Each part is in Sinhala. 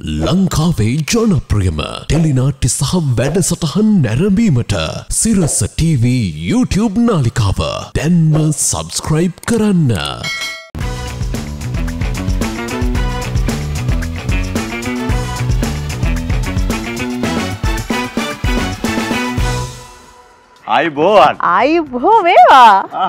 ලංකාවේ ජනප්‍රියම ටෙලිනාට්‍ය සහ වැඩසටහන් නැරඹීමට සිරස TV YouTube නාලිකාව දැන්ම සබස්ක්‍රයිබ් කරන්න. අයිබෝවන් අයි බොහෝ වේවා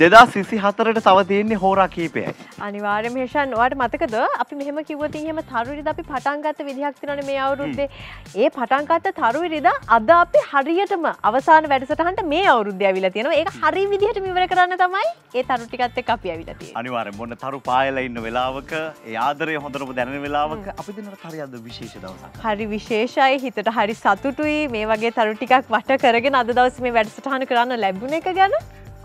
දෙදා සිසි හතරට තව තියෙන්නේ හෝරා කීපයයි. අනිවාර්යම හේෂන් ඔයාට මතකද අපි මෙහෙම කිව්වොත් එහෙම තරුරිද අපි පටන් ගත්ත විදිහක් තියෙනවනේ මේ අවුරුද්දේ. ඒ පටන් ගත්ත තරුරිද අද අපි හරියටම අවසාන වැඩසටහනට මේ අවුරුද්දේ ඇවිල්ලා තියෙනවා. ඒක හරිය විදිහටම ඉවර කරන්න තමයි ඒ තරු ටිකත් එක්ක අපි ඇවිල්ලා තියෙන්නේ. අනිවාර්යෙන් මොන්න තරු පායලා ඉන්න වෙලාවක ඒ ආදරය හොඳටම දැනෙන වෙලාවක අපි දෙන්නට හරි අද විශේෂ දවසක්. හරි විශේෂයි හිතට හරි සතුටුයි මේ වගේ තරු ටිකක් වට කරගෙන අද දවසේ මේ වැඩසටහන කරන්න ලැබුණ එක ගැන.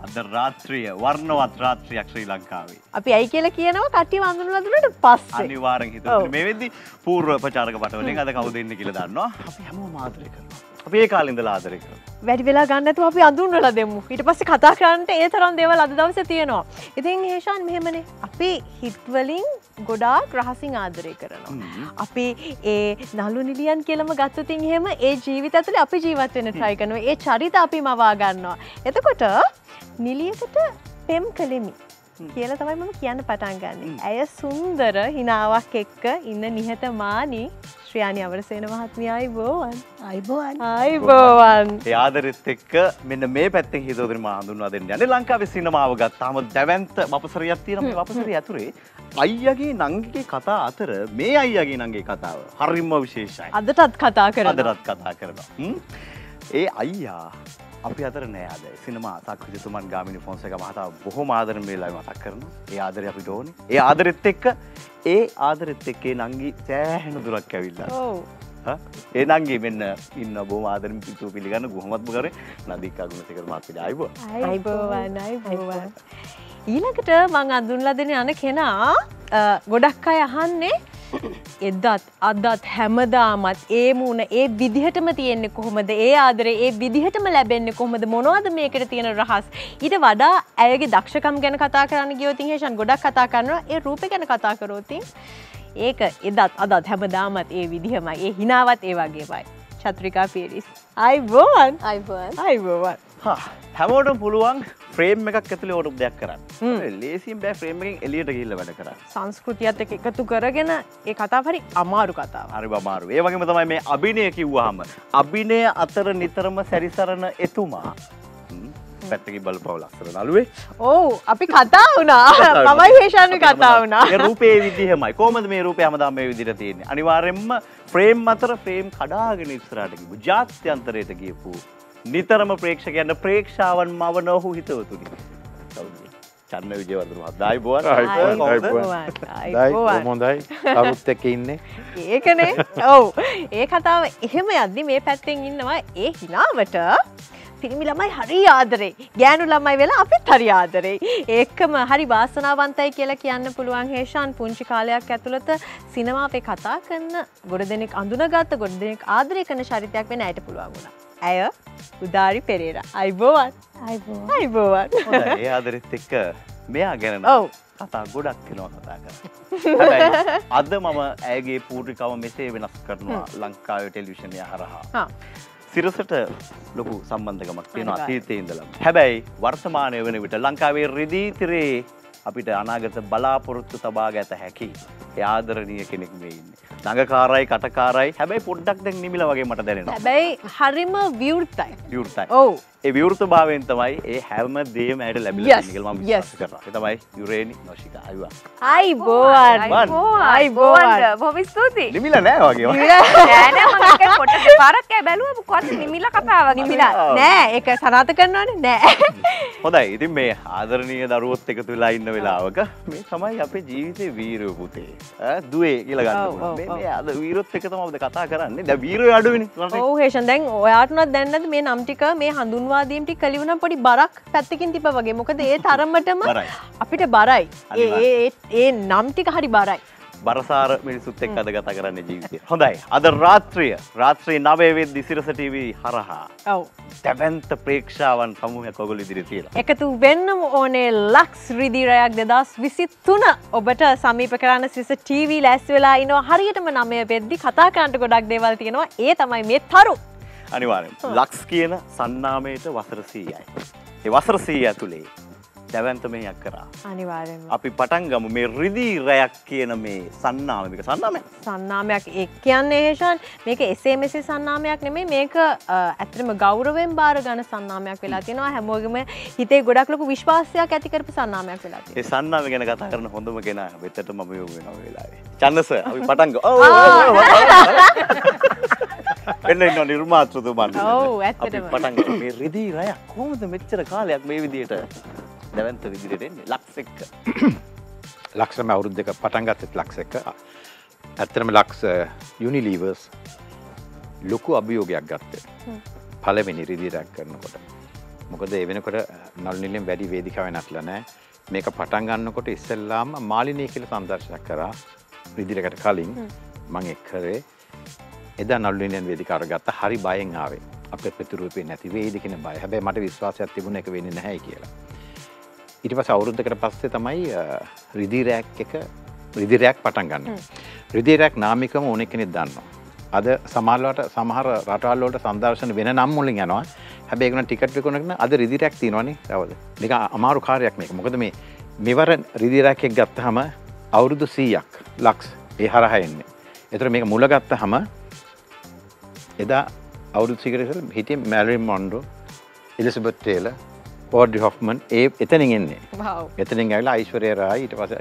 අද රාත්‍රිය වර්ණවත් රාත්‍රියක් ශ්‍රී ලංකාවේ. අපි ඇයි කියලා කියනවා කට්ටිය වඳුනලා දුන්නට පස්සේ. අනිවාර්යෙන්. හිතුවා මේ වෙද්දි పూర్ව ප්‍රචාරක පටවලින් අද කවුද ඉන්නේ කියලා දන්නවා. අපි හැමෝම ආදරය කරනවා. අපි ඒ කාලේ ඉඳලා ආදරය කරනවා. වැඩි වෙලා ගන්නතු අපි අඳුන්වල දෙමු ඊට පස්සේ කතා කරන්නට ඒ තරම් දේවල් අද දවසේ තියෙනවා. ඉතින් හේෂාන් මෙහෙමනේ අපි හිට්වලින් ගොඩාක් රහසින් ආදරය කරනවා. අපි ඒ නලු නිලියන් කියලම ගත්තතින් එහෙම ඒ ජීවිත ඇතුලේ අපි ජීවත් වෙන්න try කරනවා. ඒ චරිත අපි මවා ගන්නවා. එතකොට නිලියකට පෙම් කළෙමි. කියලා තමයි මම කියන්න පටන් ගන්න. ඇය සුන්දර හිනාවක් එක්ක ඉන්න නිහතමානී ශ්‍රියානි අවරසේන මහත්මියයි බෝවන්. අයිබෝන් අයිබෝවන්. ඒ ආදරෙත් එක්ක මෙන්න මේ පැත්තෙන් හිතෝදෙන මා හඳුන්වා දෙන්න යන්නේ ලංකාවේ සිනමාව ගත්තාම දැවැන්ත වපසරියක් තියෙන මේ වපසරිය ඇතුලේ අයියගේ නංගිගේ කතා අතර මේ අයියගේ නංගේ කතාව හරිම විශේෂයි. අදටත් කතා කර අදරත් කතා කරනවා. හ්ම්? ඒ අයියා අපි අතර නෑ අද සිනමා සක්විජතුමන් ගාමිනි ෆොන්සේක මහතා බොහොම ආදරෙන් මේ ලයිව් මතක් කරනවා. ඒ ආදරය අපිට ඕනේ. ඒ ආදරෙත් එක්ක ඒ ආදරෙත් එක්ක ඒ නංගි සෑහෙන දුරක් ඇවිල්ලා. ඔව්. හ? ඒ නංගි මෙන්න ඉන්න බොහොම ආදරෙන් පිටු පිළිගන්න කොහොමත්ම කරේ නදීකා ආයිබෝ. අයිබෝවන් අයිබෝවන්. ඊළඟට මං අඳුන්ලා දෙන යන කෙනා ගොඩක් අය අහන්නේ එදත් අදත් හැමදාමත් ඒ මූුණ ඒ විදිහටම තියෙන්නේ කොහොමද? ඒ ආදර ඒ විදිහටම ලැබෙන්නේ කොහොමද? මොනවද මේකට තියෙන රහස්? ඊට වඩා ඇයගේ දක්ෂකම් ගැන කතා කරන්න ගියෝතින් හේෂන් ගොඩක් කතා කරනවා. ඒ රූප ගැන කතා කරෝතින් ඒක එදත් අදත් හැමදාමත් ඒ විදිහමයි. ඒ හිනාවත් ඒ වගේමයි. චත්‍රිකා පිරිස් අයිබෝවන් අයිබෝන් අයිබෝවන් හා, හැමෝටම පුළුවන් ෆ්‍රේම් එකක් ඇතුලේ ඕටම් දෙයක් කරන්න. ලේසියෙන් බෑ ෆ්‍රේම් එකෙන් එළියට ගිහිල්ලා වැඩ කරන්න. සංස්කෘතියත් එක්ක එකතු කරගෙන ඒ කතා හරි අමාරු කතාව. හරි බමාරු. ඒ වගේම තමයි මේ අභිනය කිව්වහම අභිනය අතර නිතරම සැරිසරන එතුමා. හ්ම්, පැත්තකින් බලපුව ලස්සන නළුවේ. ඔව් අපි කතා වුණා මමයි හේෂානු කතා වුණා. ඒ රූපේ විදිහමයි. කොහොමද මේ රූපය හැමදාම මේ විදිහට තියෙන්නේ? අනිවාර්යෙන්ම ෆ්‍රේම් අතර ෆ්‍රේම් කඩාගෙන ඉස්සරහට ගිහපු ජාත්‍යන්තරයට ගියපු නිතරම ප්‍රේක්ෂකයන්ට ප්‍රේක්ෂාවන් මවන ඔහු හිතවතුනි. චන්න විජයවර්ධන? අයිබෝවන්. හොඳයි. අරුත් එක ඉන්නේ. ඒකනේ. ඔව්. ඒ කතාව එහෙම යද්දි මේ පැත්තෙන් ඉන්නවා ඒ හිනාවට පිරිමි ළමයි හරි ආදරේ. ගෑනු ළමයි වෙලා අපිත් හරි ආදරේ. ඒකම හරි වාසනාවන්තයි කියලා කියන්න පුළුවන් හේෂාන් පුංචි කාලයක් ඇතුළත සිනමාවේ කතා කරන ගොඩ දෙනෙක් අඳුනගත්ත ගොඩ දෙනෙක් ආදරය කරන චරිතයක් වෙන ඇයට පුළුවන් වුණා ඇය උදාරි පෙරේර අයිබෝවන් අයිබෝ අයිබෝවන්. ඒ ආදරෙත් එක්ක මෙයා ගැන ඔව් කතා ගොඩක් වෙනවා කතා. හැබැයි අද මම ඇයගේ පූර්විකව මෙසේ වෙනස් කරනවා ලංකාවේ ටෙලිවිෂනය හරහා. හා. සිරසට ලොකු සම්බන්ධකමක් තියෙනවා. අතීතයේ ඉඳලම. හැබැයි වර්තමානය වන විට ලංකාවේ රිදී තිරේ අපිට අනාගත බලාපොරොත්තු තබා ගත හැකි. ඒ ආදරණීය කෙනෙක් මේ ඉන්නේ. නඟකාරයි කටකාරයි. හැබැයි පොඩ්ඩක් දැන් නිමිල වගේ මට දැනෙනවා. හැබැයි හරිම විවෘතයි. විවෘතයි. ඔව්. ඒ විවෘත භාවයෙන් තමයි ඒ හැම දේම ඇයට ලැබිලා Yes, තියෙන්නේ කියලා මම. විශ්වාස කරනවා. ඒ තමයි යුරේනි නොෂිකා අයුවා. අයිබෝවන් අයිබෝවන් බොම ස්තුතියි. නිමිල නෑ වගේ. නෑන මගේ පොට පාරක් ඇ බැලුව කොත් නිමිල කතාව නිමිලා? නෑ ඒක සනාත කරනවන. නෑ. හොඳයි. ඉතින් මේ ආදරණීය දරුවොත් එකතු වෙලා ඉන්න වෙලාවක මේ තමයි අපේ ජීවිතේ වීරයෝ පුතේ ඈ දුවේ කියලා ගන්න ඔව්, අද වීරොත් එක අපිට කතා කරන්නේ. දැන් වීරයෝ අඩුවෙනේ. හේෂන් දැන් ඔයාටනත් දැන්නද මේ නම් ටික මේ හඳුන්වාදීම් ටික කලිවුණ පොඩි බරක් පැත්තකින් තිබ වගේ මොකද ඒ තරමටම. අපිට බරයි ඒ. ඒ- ඒ- ඒ නම් ටික හරි බරයි බරසාර මිනිසුත් එක් අද ගත කරන්න ජීවිතය. හොඳයි අද රාත්‍රිය රාත්‍රී නවේවෙත් දිසිරසටව හරහා. ඔව්. තැබැන්ත ප්‍රේක්ෂාවන් සමූහයක් ඔගොල ඉදිරි තිීර. එකතු වෙන්නම ඕනේ ලක්ස් රිදිරයක් දෙදස් විසි තුන ඔබට සමීප කරන්න සිස ටීවී ලැස් වෙලා ඉනවා හරියටම නමය වෙද්දි කතා කරන්නට ගොඩක් දෙවල් තියෙනවා ඒ තමයි මේ තරු. අනිවාරෙන් ලක්ස් කියන සන්නාමයට වසරසීයයි. ඒ වසරසී ඇතුළේ දැවන්තමයක් කරා. අනිවාරෙන් අපි පටන්ගම මේ රිදී රැයක් කියන මේ සන්නාමික සන්නම සන්නාමයක් එක් කියන්නේ හේෂන් මේක එසේ මෙසේ සන්නාමයක් නෙමේ මේක ඇතරම ගෞරවෙන් බාර ගන සන්නාමයක් වෙලා තියෙනවා. හැමෝගම හිතේ ගොඩක් ලොකු විශ්වාසයක් ඇතිකරපු සන්නාමයක් වෙලා ඒ සන්නාම ගැන කතා කරන හොඳම කෙන වෙතට මම යෝග වෙන වෙලාවේ. චන්නස අපි පටන්ග එන්න ඉන්න නිර්මාතෘතුමන්. ඔව් ඇත්තටම. පටන් මේ රිදී රය කොහොමද මෙච්චර කාලයක් මේ විදියට දැවන්ත විදිරට එන්නේ ලක්ස් එක්ක. ලක්ෂම අවුරුද් දෙක පටන්ගත්තත් ලක්ෂ එක ඇත්තරම ලක්ස යුනිලීවර්ස් ලොකු අභියෝගයක් ගත්තේ. පලවෙනි රිදිරැක් කරනකොට. මොකද එවෙනකොට නල්නිලෙන් වැඩි වේදිකාව නටල නෑ මේක පටන් ගන්නකොට ඉස්සල්ලාම මාලිනය කියල සන්දර්ශයක් කරා. රිදිරකට කලින් මං එක්කරේ එදා නල්ලිනෙන් වේදිකාර ගත්ත හරි බයෙන් ආවේ. අප ප්‍රතිරූපය නැති වේදිකෙන බය. හැබැ මට විශ්වාසයක් තිබුණ එක වෙන්න නැහැ කියලා ඉට පස අවුරුද්ධකට පස්සේ තමයි රිදිරෑක් එක රිදිරයක් පටන් ගන්න. රිදිරයක් නාමිකම ඕනෙ කෙනෙක් දන්නවා. අද සමාල්ලට සමහර රටල්ලෝට සන්දර්ශන වෙන නම් මුලින් යනවා හැබේගන ටිකට කොනන අද රිදිරයක් තිනවනේ රවද දෙක අමාරු කාරයක් මේක මොකද මේ මෙවර රිදිරැකෙක් ගත්ත හම අවුරුදු සීයක් ලක්ස් ඒ හරහ එන්නේ. එතර මේක මුලගත්ත හම එදා අවුරුදු සිකරසල් හිටිය මැරිම් මොන්ඩෝ එලිසබත් ටේල පෝඩි හොෆ්මන් ඒ එතනින් එන්නේ. එතනින් ඇවිලා යිශ්වරයරා ඊට පස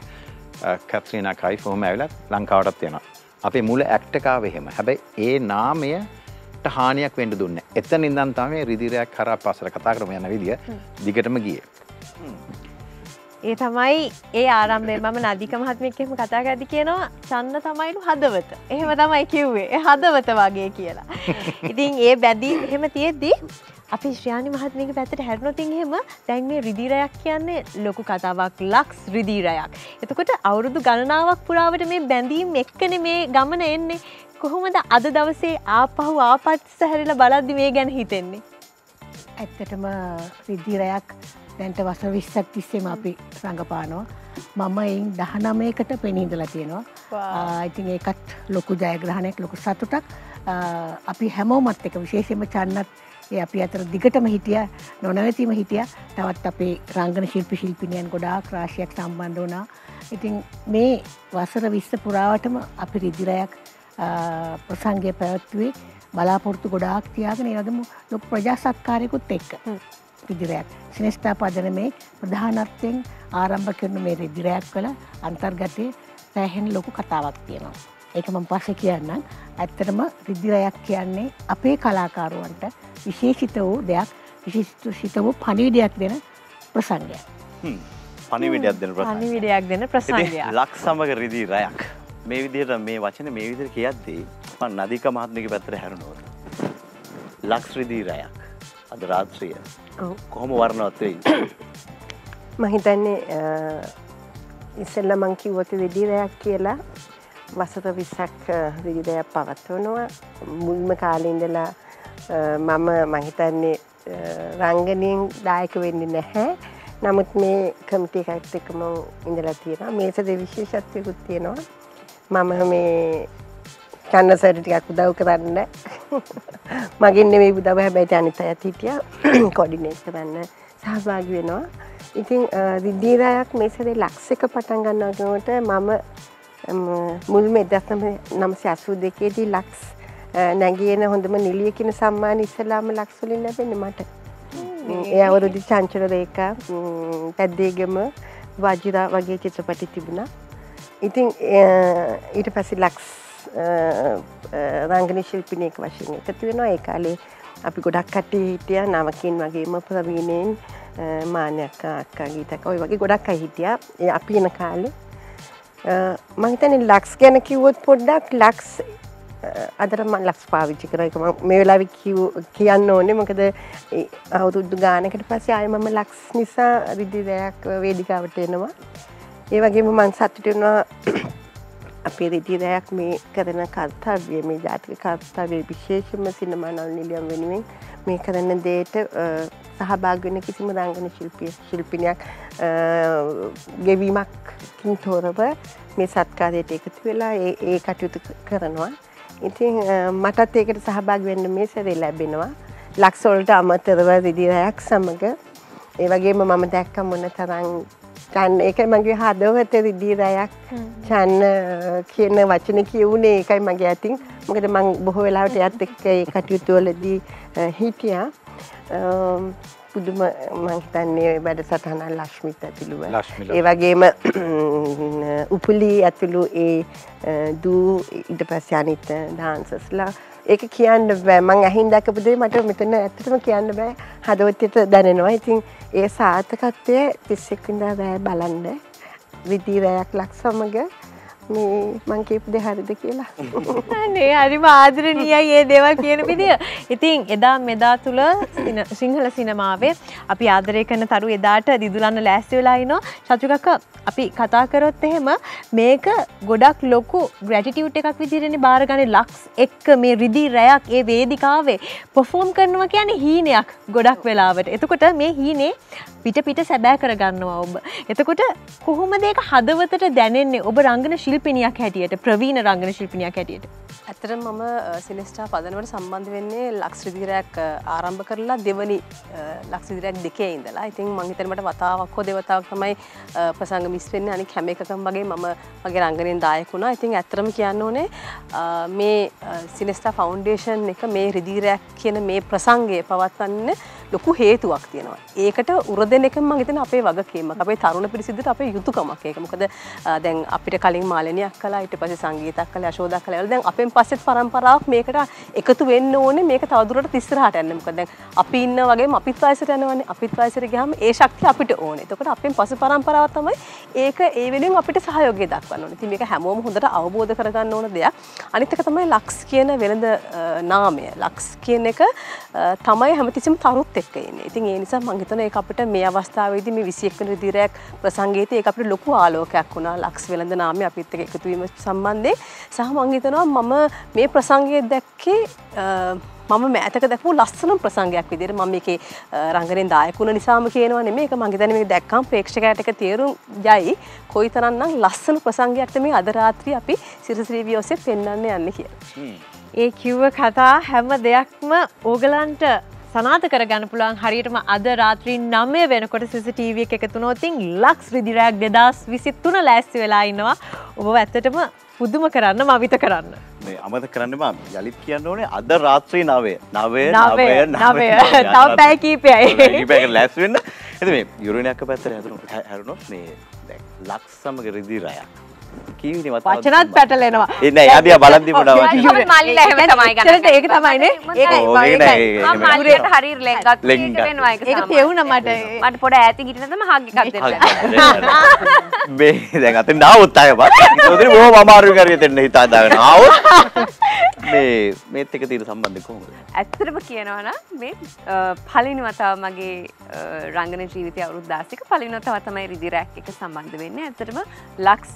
කැත්්‍රීනකයි ෆෝම ඇවිලත් ලංකාවටත් තියෙනවා. අපේ මුල ඇක්ටකාව එහෙම. හැබැයි ඒ නාමයට හානියක් වෙන්ඩ දුන්න එතන ඉදන් තමයි රිදිරයක් කර පසර කතා කරම යන විදිිය දිගටම ගිය. ඒ තමයි ඒ ආරම්භය මම නදික මහත්මයක්කෙම කතා ඇති කියනවා චන්න තමයිලු හදවත. එහෙම තමයි කිව්වේ. හදවත වගේ කියලා. ඉතින් ඒ බැදී එහෙම තියෙද්දී අපි ශ්‍රයානි මහත්මික පැත්තට හැරනොතින් හෙම දැන් මේ රිදිරයක් කියන්නේ ලොකු කතාවක් ලක්ස් රිදීරයක්. එතකොට අවුරුදු ගණනාවක් පුරාවට මේ බැඳීම් එක්කන මේ ගමන එන්නේ කොහොමද අද දවසේ ආපහු ආපත් සැහැරිල බලද්දි මේ ගැන හිතෙන්නේ. ඇත්තටම රිද්දිරයක් දැන්ට වසර විස්සක් තිස්සේම අපි රඟපානවා. මම එයින් දහනමයකට පෙනීදලා තියෙනවා. ඉතින් ඒකත් ලොකු ජයග්‍රහණයක් ලොකු සතුටක් අපි හැමෝමත් එක විශේෂම චන්නත් ඒ අපි අතර දිගටම හිටිය නොනවතීම හිටිය තවත් අපේ රංගන ශිල්පි ශිල්පිනියන් ගොඩාක් රාශයක් සම්බන්ධ වනා. ඉතින් මේ වසර විස්ස පුරාවටම අපි රිදිරයක් ප්‍රසංගය පැවැත්වේ බලාපොරත්තු ගොඩාක් තියාගෙන ඒවදම ලොක් ප්‍රජා සත්කාරයකුත් එක්ක විදිරයක් සිනස්ථා පදන මේ ප්‍රධානත්වයෙන් ආරම්භ කරන මේ රිදිරයක් කළ අන්තර්ගතය සෑහෙන් ලොකු කතාවක් තියෙනවා. ඒක මම පස්ස කියන්න ඇත්තටම රිදිරයක් කියන්නේ අපේ කලාකාරුවන්ට විශේෂිත වූ දෙයක් විශිෂිත වූ පණිවිඩයක් දෙන ප්‍රසංගය. පනිවිඩයක් දෙන ප්‍රසංගය. පණිවිඩයක් දෙන ප්‍රසංගයක්. ලක් සමග රිදී රැයක් මේ විදියට මේ වචන මේ විදිර කියද්දී මන් නදික මහත්මික පැත්තර හැරුණුවද. ලක්ස් රිදී රැයක් අද රාත්‍රිය කොහොම වර්ණවත්වෙයි. මහිතන්නේ ඉස්සෙල්ල මං කිව්වත විදිරයක් කියලා වසත විස්සක් විදිදයක් පවත්වනවා. මුල්ම කාලින්දලා මම මහිතන්නේ රංගනයෙන් දායක වෙන්නේ නැහැ. නමුත් මේ කමිටි එකත් එකම ඉඳලා තියෙන මේසද විශේෂත්වයකුත් තියෙනවා. මම මේ කන්න සැරටිකක් උදව් කරන්න. මගින් මේ බුදව හැබැයි අනිත ඇත් හිටිය. කොඩිනේට් කරන්න සහභාගි වෙනවා. ඉතින් විද්දීරයක් මේසදේ ලක්ෂක පටන් ගන්නගනට මම මුල්ම එදස්නම නම්සි අසූ දෙකේදී ලක්ස් නැගියන හොඳම නිලියකින සම්මාන ඉස්සලාම ලක්සුලින් ලැබෙන මට. ඒ අවුරුදි චංචල රේක පැද්දේගම වජිරා වගේ චිත්‍රපටි තිබුණා. ඉතින් ඊට පසි ලක්ස් රංගන ශිල්පිනයක වශයෙන් එකතු වෙනවා. ඒ කාලේ අපි ගොඩක් කටේ හිටිය නමකින් වගේම ප්‍රවීණයෙන් මානයක් අක්කා ගීතක ඔය වගේ ගොඩක් අයි හිටිය. ඒ අපි එන කාලේ මහිතන ලක්ස් ගැන කිව්වොත් පොඩ්ඩක් ලක්ස් අදරම ලක්ස් පාවිච්චි කර. එක මේ වෙලාවි කියන්න ඕනේ. මොකද අවුරුද්දු ගානකට පස්සේ ආය මම ලක්ස් නිසා රිදි දෙයක් වේදිකාවට එනවා. ඒ වගේම මං සතුටෙනවා අපේ රෙදිරයක් මේ කරන කර්තව්‍ය මේ ජාතික කර්තාවේ විශේෂම සිනමා නල් නිලියම් වෙනුවෙන් මේ කරන දේට සහභාග වෙන කිසිම රංගන ශිල්පිය ශිල්පිනයක් ගෙවීමක්කින් තෝරව මේ සත්කාරයට එකතු වෙලා ඒ කටයුතු කරනවා. ඉතින් මටත් ඒකට සහභාග වෙන්න මේ සැරේ ලැබෙනවා. ලක්සොල්ට අමතරව රිදිරයක් සමඟ ඒ වගේම මම දැක්ක මොන තරං චන්න එක මගේ හදවත රිදිරයක් චන්න කියන වචන කියවුණේ එකයි මගේ ඇතින් මොකද මං බොහෝ වෙලාවට යත් එක්ක කටයුතුවලදී හිටියා. පුදුම මංහිතන්නේ වැඩ සටහනල් ලක්ෂ්මිත් ඇතුළුව. ඒ වගේම උපුලී ඇතුළු ඒ දූ ඉට පස්්‍යනිත දාන්සස්ලා ඒක කියන්න බෑ. මං ඇහින් දැකපුදේ මට මෙතන ඇත්තටම කියන්න බෑ. හදවත්තයට දැනෙනවා. ඉතින් ඒ සාර්ථකත්වය තිස්සෙක්විඳා රෑ බලන්ඩ විදිීරයක් ලක් සමඟ මේ මංකේප් දෙ හරිද කියලා නේ හරිම ආදරණීයයි ඒ දේවල් කියන විදිය. ඉතින් එදා මෙදා තුල සිංහල සිනමාවේ අපි ආදරය කරන තරු එදාට දිදුලන්න ලෑස්ති වෙලා ඉනවා. චතුකක අපි කතා කරොත් එහෙම මේක ගොඩක් ලොකු ග්‍රැටිටියුට් එකක් විදිහටනේ බාරගන්නේ ලක්ස් එක්ක මේ රිදී රැයක් ඒ වේදිකාවේ පර්ෆෝම් කරනවා කියන්නේ හීනයක් ගොඩක් වෙලාවට. එතකොට මේ හීනේ පිට පිට සැබෑ කරගන්නවා ඔබ. එතකොට කොහොමද ඒක හදවතට දැනෙන්නේ ඔබ රංගන ශිල්පිනියක් හැටියට ප්‍රවීණ රංගන ශිල්පිනියක් හැටියට. ඇතර මම සිලස්ටා පදනවට සම්බන්ධ වෙන්නේ ලක්ස්්‍රදිරයක් ආරම්භ කරලා දෙවනි ලක්සිදිරයක් දෙකේ ඉඳලා. ඉතින් මංහිතරමට වතාවක් හෝ දෙවතාවක් තමයි ප්‍රසංග මිස් වෙන්න. අනි හැම එකකම් වගේ මම මගේ රංගනයෙන් දායකුණා ඉතින් ඇතරම කියන්න ඕනේ මේ සිනස්ටා ෆෞන්ඩේෂන් එක මේ රිදීරයක් කියන මේ ප්‍රසංගය පවත්වන්න ලොකු හේතුවක් තියෙනවා. ඒකට උරදෙන එක මගේතන අපේ වගකීම අපේ තරුණ පිරිසිදුට අපේ යුතුකමක්. ඒක මොකද දැන් අපිට කලින් මාලනයක් කලා ඊට පස්සේ සංගීතයක් කළා යශෝදා කළා. දැන් අපෙන් පස්සෙත් පරම්පරාවක් මේකට එකතු වෙන්න ඕනේ. මේක තවදුරටත් ඉස්සරහට යන්න. මොකද දැන් අපි ඉන්න වගේම අපිත් වයසට යනවනේ. අපිත් වයසට ගියාම ඒ ශක්තිය අපිට ඕනේ. එතකොට අපෙන් පසු පරම්පරාව තමයි ඒක ඒ වෙනුවෙන් අපිට සහයෝගය දක්වන්න ඕනේ. ඉතින් මේක හැමෝම හොඳට අවබෝධ කරගන්න ඕන දෙයක්. අනිත් එක තමයි ලක්ස් කියන වෙළඳ නාමය. ලක්ස් කියන එක තමයි හැමතිස්සෙම තරුත් එක්ක එන්නේ. ඉතින් ඒ නිසා මම හිතනවා ඒක අපිට මේ අවස්ථාවේදී මේ 21 වෙනි දිරයක් ප්‍රසංගයේදී ඒක අපිට ලොකු ආලෝකයක් වුණා. ලක්ස් වෙළඳ නාමය අපිත් එක්ක එකතු වීම සම්බන්ධයෙන් සහ මම හිතනවා මම මේ ප්‍රසංගය දැක්කේ මම මෑතක දැකපු ලස්සනම් ප්‍රසංගයක් විදිහට මම මේකේ රංගනෙන් දායකුණ නිසාම කියනවා නෙමෙයි ඒක මම හිතන්නේ මේක දැක්කම ප්‍රේක්ෂකයාට ඒක තේරුම් යයි කොයිතරම්නම් ලස්සන ප්‍රසංගයක්ද මේ අද රාත්‍රියේ අපි සිරසිරීවිය ඔස්සේ පෙන්වන්න යන්නේ කියලා. ඒ කිව්ව කතා හැම දෙයක්ම ඕගලන්ට සනාත කරගන්න පුළුවන් හරියටම අද රාත්‍රී නමය වෙනකොට එක එකතුනොතින් ලක්ස් විදිරයක් දෙදස් විසිත් තුන ලෑස්ති වෙලා ඉන්නවා. ඔබ ඇත්තටම පුදුම කරන්න මවිත කරන්න. මේ අමත කරන්නම යළිත් කියන්න ඕනේ අද රාත්‍රී නවේ නවය නවය නවය තව පැය කීපයයි. පැක ලැස් වෙන්න. ඇති මේ යුරණයක්ක පැත්තර හැතුරු හැරුණොත් මේ ලක්ස් සමග රිදී රයක් කීවිනිවත් වචනත් පැටලෙනවා. එන්න යදිය බලන්දි පුඩාව මල්ල එහෙම තමයි ගන්න ඒක තමයිනේ මල්ලට හරි ලෙගත් ලෙන්ගත්. වෙනවා ඒක ඒක තමයි. පෙවුන මට. මට පොඩ ඇති ගිටනතම හගිකක් දෙන්න. මේ දැන් අතින් නාවත් අය බත් ඉතින් බොහොම අමාරු කරිය දෙන්න හිතා දාගෙන ආවොත්. මේ මේත් එක තීර සම්බන්ධ කොහොමද? ඇත්තටම කියනවන මේ පලිනි වතාව මගේ රංගන ජීවිතය අවුරුදු දාසික පලිනි වතාව තමයි රිදිරැක් එක සම්බන්ධ වෙන්නේ. ඇත්තටම ලක්ස්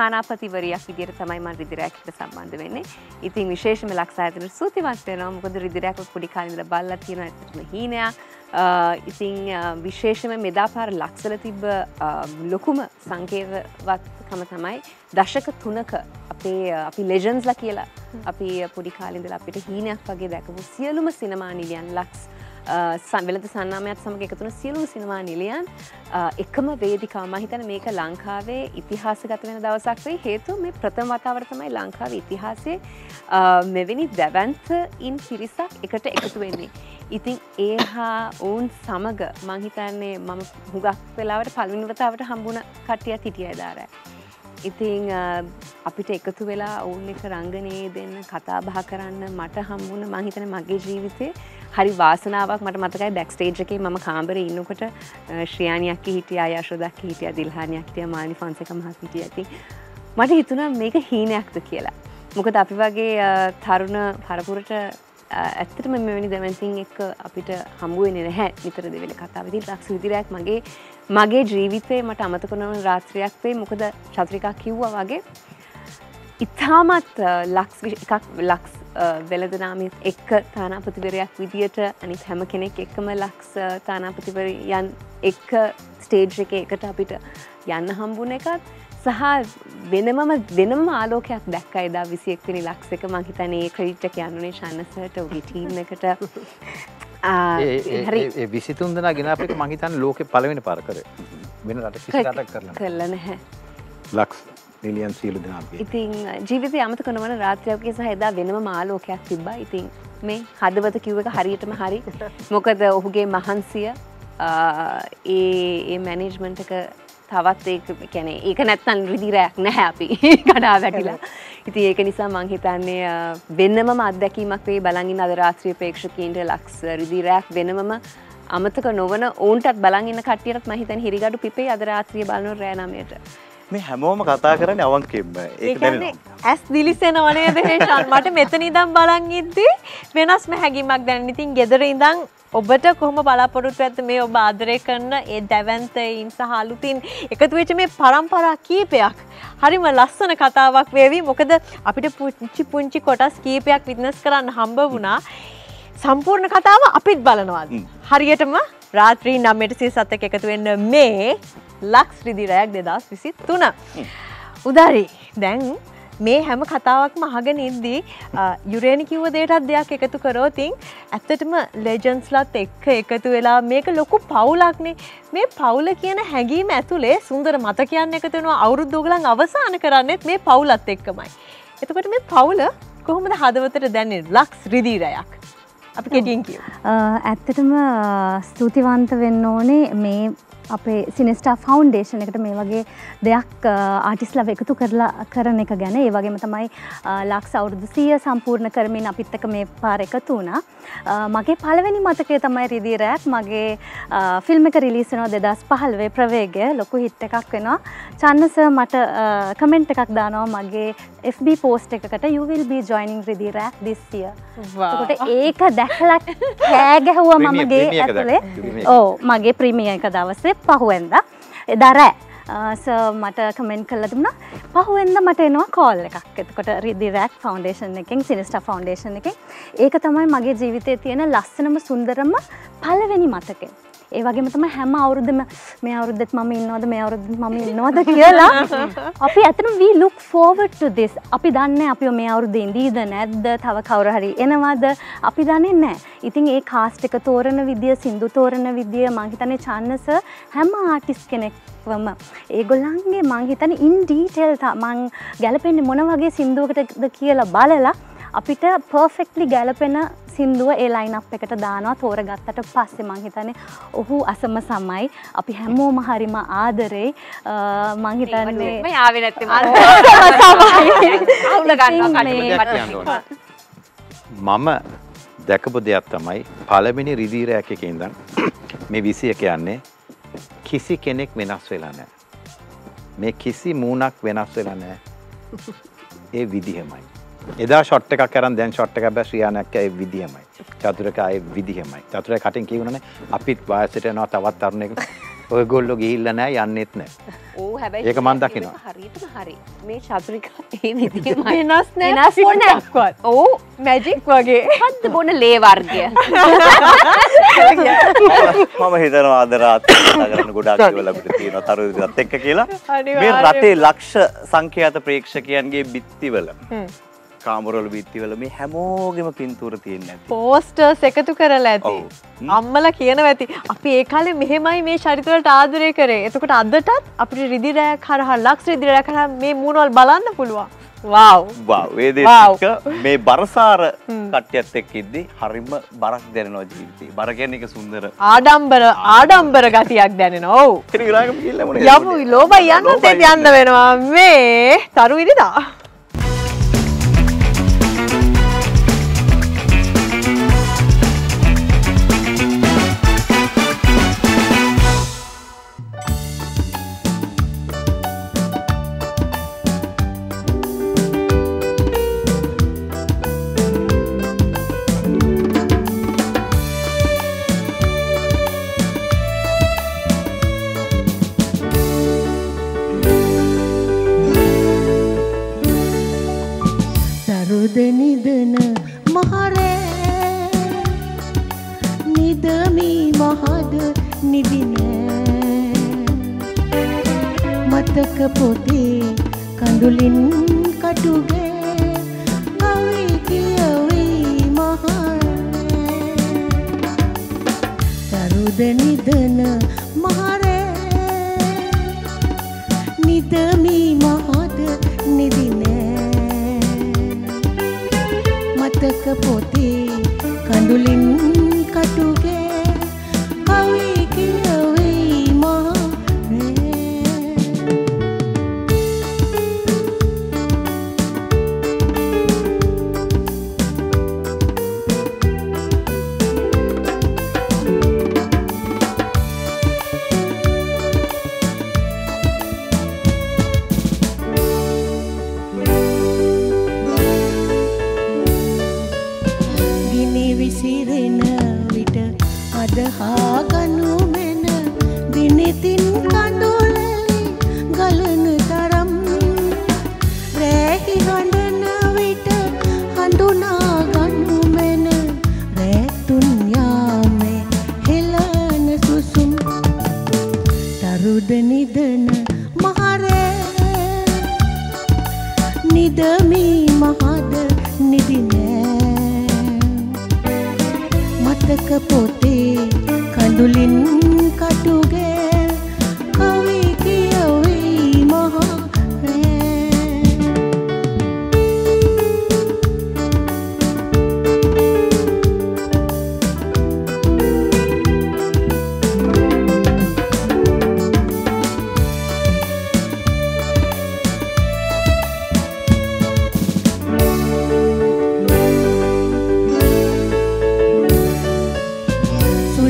අ, තානාපතිවරයක් විදිහට තමයි මම රිදිරැක් එකට සම්බන්ධ වෙන්නේ. ඉතින් විශේෂම ලක්ස් ආයතනයට සූතිවත් වෙනවා මොකද රිදිරැක් පොඩි කාලේ ඉඳලා බලලා තියෙනවා ඇත්තටම හීනයක් අ, ඉතින් අ, විශේෂම මෙදා පාර ලක්සල තිබ්බ අ, ලොකුම සංකේතවත්කම තමයි දශක තුනක අපේ අ, අපි ලෙජන්ස්ලා කියලා අපි පොඩි කාලින්දල අපිට හීනයක් වගේ දැකපු සියලුම සිනමා නිලියන් ලක්ස් වෙලද සන්නාමයක් සමඟ එකතුන සියලුම සිනමා නිලියන් අ, එකම වේදිකා මහිතන මේක ලංකාවේ ඉතිහාසගත වෙන දවසක් වේ හේතු මේ ප්‍රථම වතාවට තමයි ලංකාව ඉතිහාසේ මෙවැනි දැවන්ත ඉන් පිරිසක් එකට එකතු වෙන්නේ. ඉතින් ඒ හා ඔවුන් සමග මංහිතන්නේ මම හුගක් වෙලාවට පල්මිනිවතාවට හම්බුණ කටියත් හිටිය දාරෑ. ඉතිං අ, අපිට එකතු වෙලා ඔවුන් එක රංගනයේ දෙන්න කතා බහ කරන්න මට හම්බුණ මහිතන මගේ ජීවිතේ හරි වාසනාවක් මට මතකයි බැක්ස්ටේජ් එකේ මම කාම්බර ඉන්නකොට අ, ශ්‍රියානියක් හිටිය අයශෝදක් හිටිය දිල්හානයක් හිටිය මානි ෆොන්සක මහත් හිටිය. ඇති මට හිතුනා මේක හීනයක්ද කියලා. මොකද අපි වගේ අ, තරුණ පරපුරට අ, ඇත්තටම මෙවැනි දැමැතින් එක් අපිට හම්බුවෙන නැහැ. නිතර දෙවෙල කතාවති ලක්ෂ විදිරයක්. මගේ මගේ ජීවිතේ මට අමතකනවන රාත්‍රයක් වේ මොකද චත්‍රිකා කිව්වා වගේ. ඉතාමත් ලක්ස් එකක් ලක්ස් වෙලදනාමත් එක්ක තානාපතිවරයක් විදියට අනිත් හැම කෙනෙක් එක්කම ලක්ස් තානාපතිවරයන් එක්ක ස්ටේජ් එක එකට අපිට යන්න හම්බුන එකත් සහ වෙනමම වෙනම ආලෝකයක් දැක්ක එදා විසියෙක්වනි ලක්ස එක. මහිතනේ ක්‍රඩිට්ට කියන්නුනේ ශන්නසට ඔහි ටීම් එකට. හරි. විසිතුන් දෙනා ගෙන අපික මහිතන් ලෝක පලවෙන පරකර වෙන රට කිසිටක් කරන කරල නැහැ. ලක්ස් නිලියන් සියලු දෙනාගේ. ඉතින් ජීවිත අමත කනවන රාත්‍රයක්ගේ සහ එදා වෙනම මාලෝකයක් තිබ්බා. ඉතින් මේ හදවත කිව්ව එක හරියටම හරි. මොකද ඔහුගේ මහන්සිය ඒ ඒ මැනේජ්මන්ට් එක තවත් ඒ කැනෙ ඒක නැත්තන් රිදිරයක් නැහැ අපි කඩා වැටිලා. ඉති ඒක නිසා මංහිතන්නේ වෙන්නම අත්දැකීමක් වේ බලගින් අද රාත්‍රී පේක්ෂකීන්ට ලක්ස් රිදිරයක් වෙනමම අමතක නොවන ඕන්ටත් බලගන්න කටියට මහිතන් හිරිගඩු පිපේ අද රාත්‍රිය බලනු රෑනමයට මේ හැමෝම කතා කරන අවන්කෙම ඇස් දිලිසෙනවනේ දේශන් මට මෙතන ඉදම් බලන් ඉද්දි වෙනස්ම හැකිමක් දැන් ඉතින් ගෙදර ඉඳං ඔබට කොහොම බලාපොරොත්තු ඇත මේ ඔබ ආදරය කරන ඒ දැවන්තයින් සහ අලුතින් එකතු වෙච්ච මේ පරම්පරා කීපයක්? හරිම ලස්සන කතාවක් වේවි. මොකද අපිට පුංචි පුංචි කොටස් කීපයක් විත්නස් කරන්න හම්බ වුණා. සම්පූර්ණ කතාව අපිත් බලනවාද? හරියටම රාත්‍රී නම්මට සේ සත්තක එකතු වෙන්න මේ ලක්ස් රිදිරයක් දෙදස් විසි තුන. උදාරි දැන් මේ හැම කතාවක්ම අහගෙන ඉද්දී යුරේණි කිව්ව දේටත් දෙයක් එකතු කරෝතින් ඇත්තටම ලෙජන්ස්ලත් එක්ක එකතු වෙලා මේක ලොකු පවුලක්නේ මේ පවුල කියන හැඟීම ඇතුළේ සුන්දර මත කියන්න එකතුනවා අවුරුද්දෝගලන් අවසාන කරන්නෙත් මේ පවුලත් එක්කමයි. එතකොට මේ පවුල කොහොමද හදවතට දැන්නේ ලක්ස් රිදීරයක්. අපි කෙටියෙන් කිය. ඇත්තටම ස්තුතිවන්ත වෙන්න ඕනේ මේ අපේ සිනිස්ටා ෆෞන්ඩේෂන් එකට මේ වගේ දෙයක් ආටිස්ලව එකතු කරලා කරන එක ගැන. ඒ වගේම තමයි ලක්ස් අවුරුදු සිය සම්පූර්ණ කරමින් අපිත්තක මේ පාර එකතු වුණා. මගේ පළවෙනි මතකය තමයි රිදිරයක් මගේ ෆිල්ම් එක රිලිසනවා දෙදස් පහල්වේ ප්‍රවේගය. ලොකු හිට් එකක් වෙනවා. චන්නස මට කමෙන්ට් එකක් දානවා මගේ FB පෝස්ට් එකකට. යුවිල් බී ජොයිනිං රිදිරයක් දිස්සිය. කොට ඒක දැකලක් කෑගැහුව මමගේ ඇතුලේ. ඕ මගේ ප්‍රීමිය එක දවසේ පහුවෙන්ද? එදරෑ මට කමෙන්ට් කල්ල දුන්නා. පහුවෙන්ද මට එනවා කෝල් එකක්. එතකොට රිදි රැක් ෆෞන්ඩේෂන් එකින් සිනිස්ට ෆෞන්ඩේෂන් එක ඒක තමයි මගේ ජීවිතය තියෙන ලස්සනම සුන්දරම පලවෙනි මතකෙන් ඒ වගේම තම හැම අවුරුද්ධම මේ අවුරුද්දත් මම ඉන්නවද මේ අවුරුද්ද මම ඉන්නවද කියලා අපි ඇතනම් වී ලුක් to this අපි දන්නේ අපි මේ අවුරුද්ද ඉඳීද නැද්ද තව කවුරු හරි එනවද අපි දන්නේ නැහැ. ඉතින් ඒ කාස්ට් එක තෝරන විදිය සින්දු තෝරන විදිය මං හිතන්නේ චන්නස හැම ආටිස් කෙනෙක්වම ඒගොල්ලන්ගේ මං හිතන්නේ ඉන් ඩීටේල් මං ගැලපෙන්නේ මොන වගේ සින්දුවකටද කියලා බලලා අපිට පර්ෆෙක්ට්ලි ගැලපෙන සින්දුව ඒ ලයිනප් එකට දානවා තෝරගත්තට පස්සේ මං හිතන්නේ ඔහු අසම සමයි අපි හැමෝම හරිම ආදරේ මං හිතන්නේ ආවෙ නැත්තේ මම දැකපු දෙයක් තමයි පළවෙනි රිදීරයක් එක ඉඳන් මේ විසි එක යන්නේ කිසි කෙනෙක් වෙනස් වෙලා නෑ. මේ කිසි මූනක් වෙනස් වෙලා නෑ. ඒ විදිහමයි. එදා ෂොට් එකක් කරන් දැන් ෂොට් එකක් බෑ ශ්‍රියානක් ඒ විදිහමයි. චතුරක ආයේ විදිහමයි. චතුර කටින් කියවුණනේ අපිත් වයසට යනවා තවත් තරුණයෙක්. ඔයගොල්ලෝ ගිහිල්ලා නෑ යන්නෙත් නෑ. ඕ හැබැයි ඒක මන් දකිනවා. හරියටම හරි. මේ චතුරිකා ඒ විදිහමයි. වෙනස් නෑ වෙනස් නෑ. පොඩ්ඩක්වත්. ඕ මැජික් වගේ. මොකද්ද බොන ලේ වර්ගය? මම හිතනවා අද රාත්‍රියේ කතා කරන්න ගොඩාක් දේවල් අපිට තියෙනවා තරුවිදත් එක්ක කියලා. මේ. රටේ ලක්ෂ සංඛ්‍යාත ප්‍රේක්ෂකයන්ගේ බිත්තිවල කාමරවල බිත්තිවල මේ හැමෝගෙම පින්තූර තියෙන්නේ නැති. පෝස්ටර්ස් එකතු කරලා ඇති. අම්මලා කියනවා ඇති. අපි ඒ කාලේ මෙහෙමයි මේ චරිතවලට ආදරය කරේ. එතකොට අදටත් අපිට රිදි රැයක් හරහා ලක්ස් රිදි රැයක් හරහා මේ මූණවල් බලන්න පුළුවන්. වාව්. වා වේදේ Wow. එක්ක මේ බරසාර කට්ටියත් එක්ක ඉද්දි හරිම බරක් දැනෙනවා ජීවිතේ. බර කියන්නේ එක සුන්දර. ආඩම්බර ආඩම්බර ගතියක් දැනෙනවා. ඔව්. ඉතින් විරාගම ගිහිල්ලා මොනේ? යමු ලෝබයි යන්නත් යන්න වෙනවා මේ තරු ඉරිදා.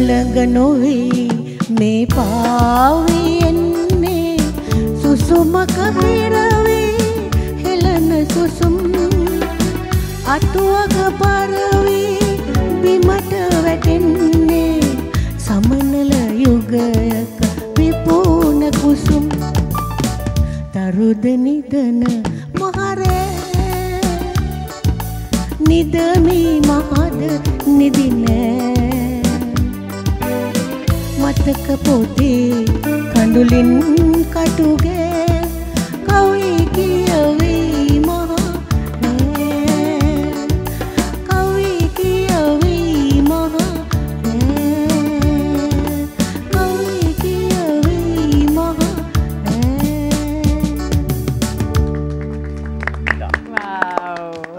සුළඟ නොවී මේ පාවියෙන්නේ සුසුමක හිරවී හෙළන සුසුම්. අටුවක පරවී බිමට වැටෙන්නේ. සමනල යුගයක විපූන කුසුම්. තරුද නිදන මහරෑ. නිදමී මහද නිදිනෑ මතක පොතේ කඳුලින් කටුගේ කවි කියවී මහරෑ කවි කියවී මහරෑ කවි කියවී මහරෑ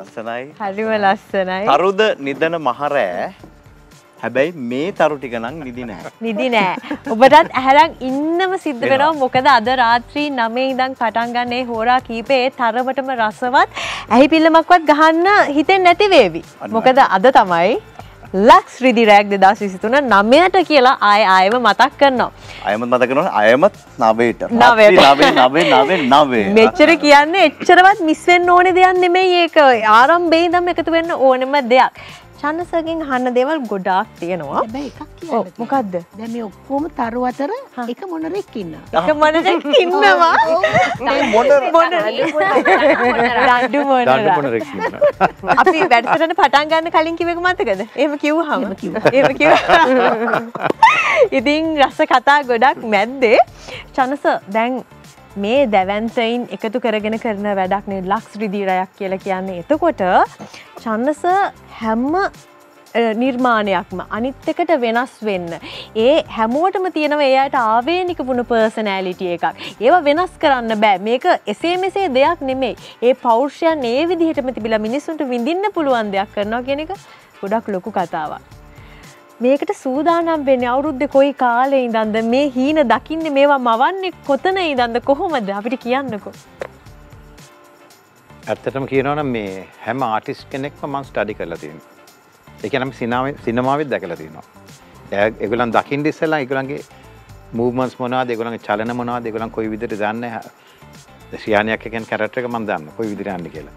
ලස්සනයි. හරිම ලස්සනයි. තරුද නිදන මහරෑ හැබැයි මේ තරු ටික නම් නිදි නැහැ නිදි නෑ. ඔබටත් ඇහැරක් ඉන්නම සිද්ධ වෙනවා. මොකද අද රාත්‍රී නමේ ඉඳන් පටන් ගන්නේ හෝරා කීපේ තරමටම රසවත් ඇහි පිල්ලමක්වත් ගහන්න හිතෙන් නැති වේවි. මොකද අද තමයි ලක්ස් රිදි රෑක් දෙදස් විසිතුන නමයට කියලා ආය ආයම මතක් කරනවා. අයමත් මත කරනවා. අයමත් නවයට. නවේ මෙච්චර කියන්න එච්චරවත් මිස්වෙන්න ඕනෙ දෙයක් නෙමෙයි ඒක. ආරම්භේ දම් එකතු වෙන්න ඕනෙම දෙයක් චන්නසගෙන් හන්න දේවල් ගොඩාක් තියෙනවා. හැබැයි එකක් ඔව්, කියන්න මොකක්ද දැන් මේ ඔක්කොම තරු අතර එක මොනරෙක් ඉන්නවා? එක මනට ඉන්නවා? අපි වැඩසටන පටන් ගන්න කලින් කිවක මතකද? එම කිව ඉතින් රස කතා ගොඩක් මැද්දේ චනස දැන් මේ දැවන්තයින් එකතු කරගෙන කරන වැඩක් නේ ලක්ස් රිදිරයක් කියලා කියන්නේ එතකොට චන්නස හැම්ම නිර්මාණයක්ම අනිත් එකට වෙනස් වෙන්න. ඒ හැමෝටම තියෙනව එයට ආවේනික වුණු පර්සනෑලිටිය එකක්. ඒවා වෙනස් කරන්න බෑ මේක එසේ මෙසේ දෙයක් නෙමෙයි. ඒ පෞරුෂයන් ඒ විදිහටම තිබිලා මිනිස්සුන්ට විඳින්න පුළුවන් දෙයක් කරනවා කියන එක ගොඩක් ලොකු කතාවක්. මේකට සූදානම් වෙන්නේ අවුරුද්ද කොයි කාලේ ඉඳන්ද? මේ හීන දකින්නේ මේවා මවන්නේ කොතන ඉඳන්ද? කොහොමද? අපිට කියන්නකෝ. ඇත්තටම කියනවන මේ හැම ආටිස් කෙනෙක්ම මං ස්ටඩි කරලා තියෙන එකනම් සිනාව සිනමාවත් දැකලා තියෙනවා. එගලන් දකිින් ඉස්සලා එකලන්ගේ මූමන්ස් මොනා දෙගලන්ගේ චලන මොනා දෙගලන් කොයි විදිර දන්න? ශ්‍යානයක් එකෙන් කැරට්ක මන් දන්න කොයි විදිරන්න කියලා.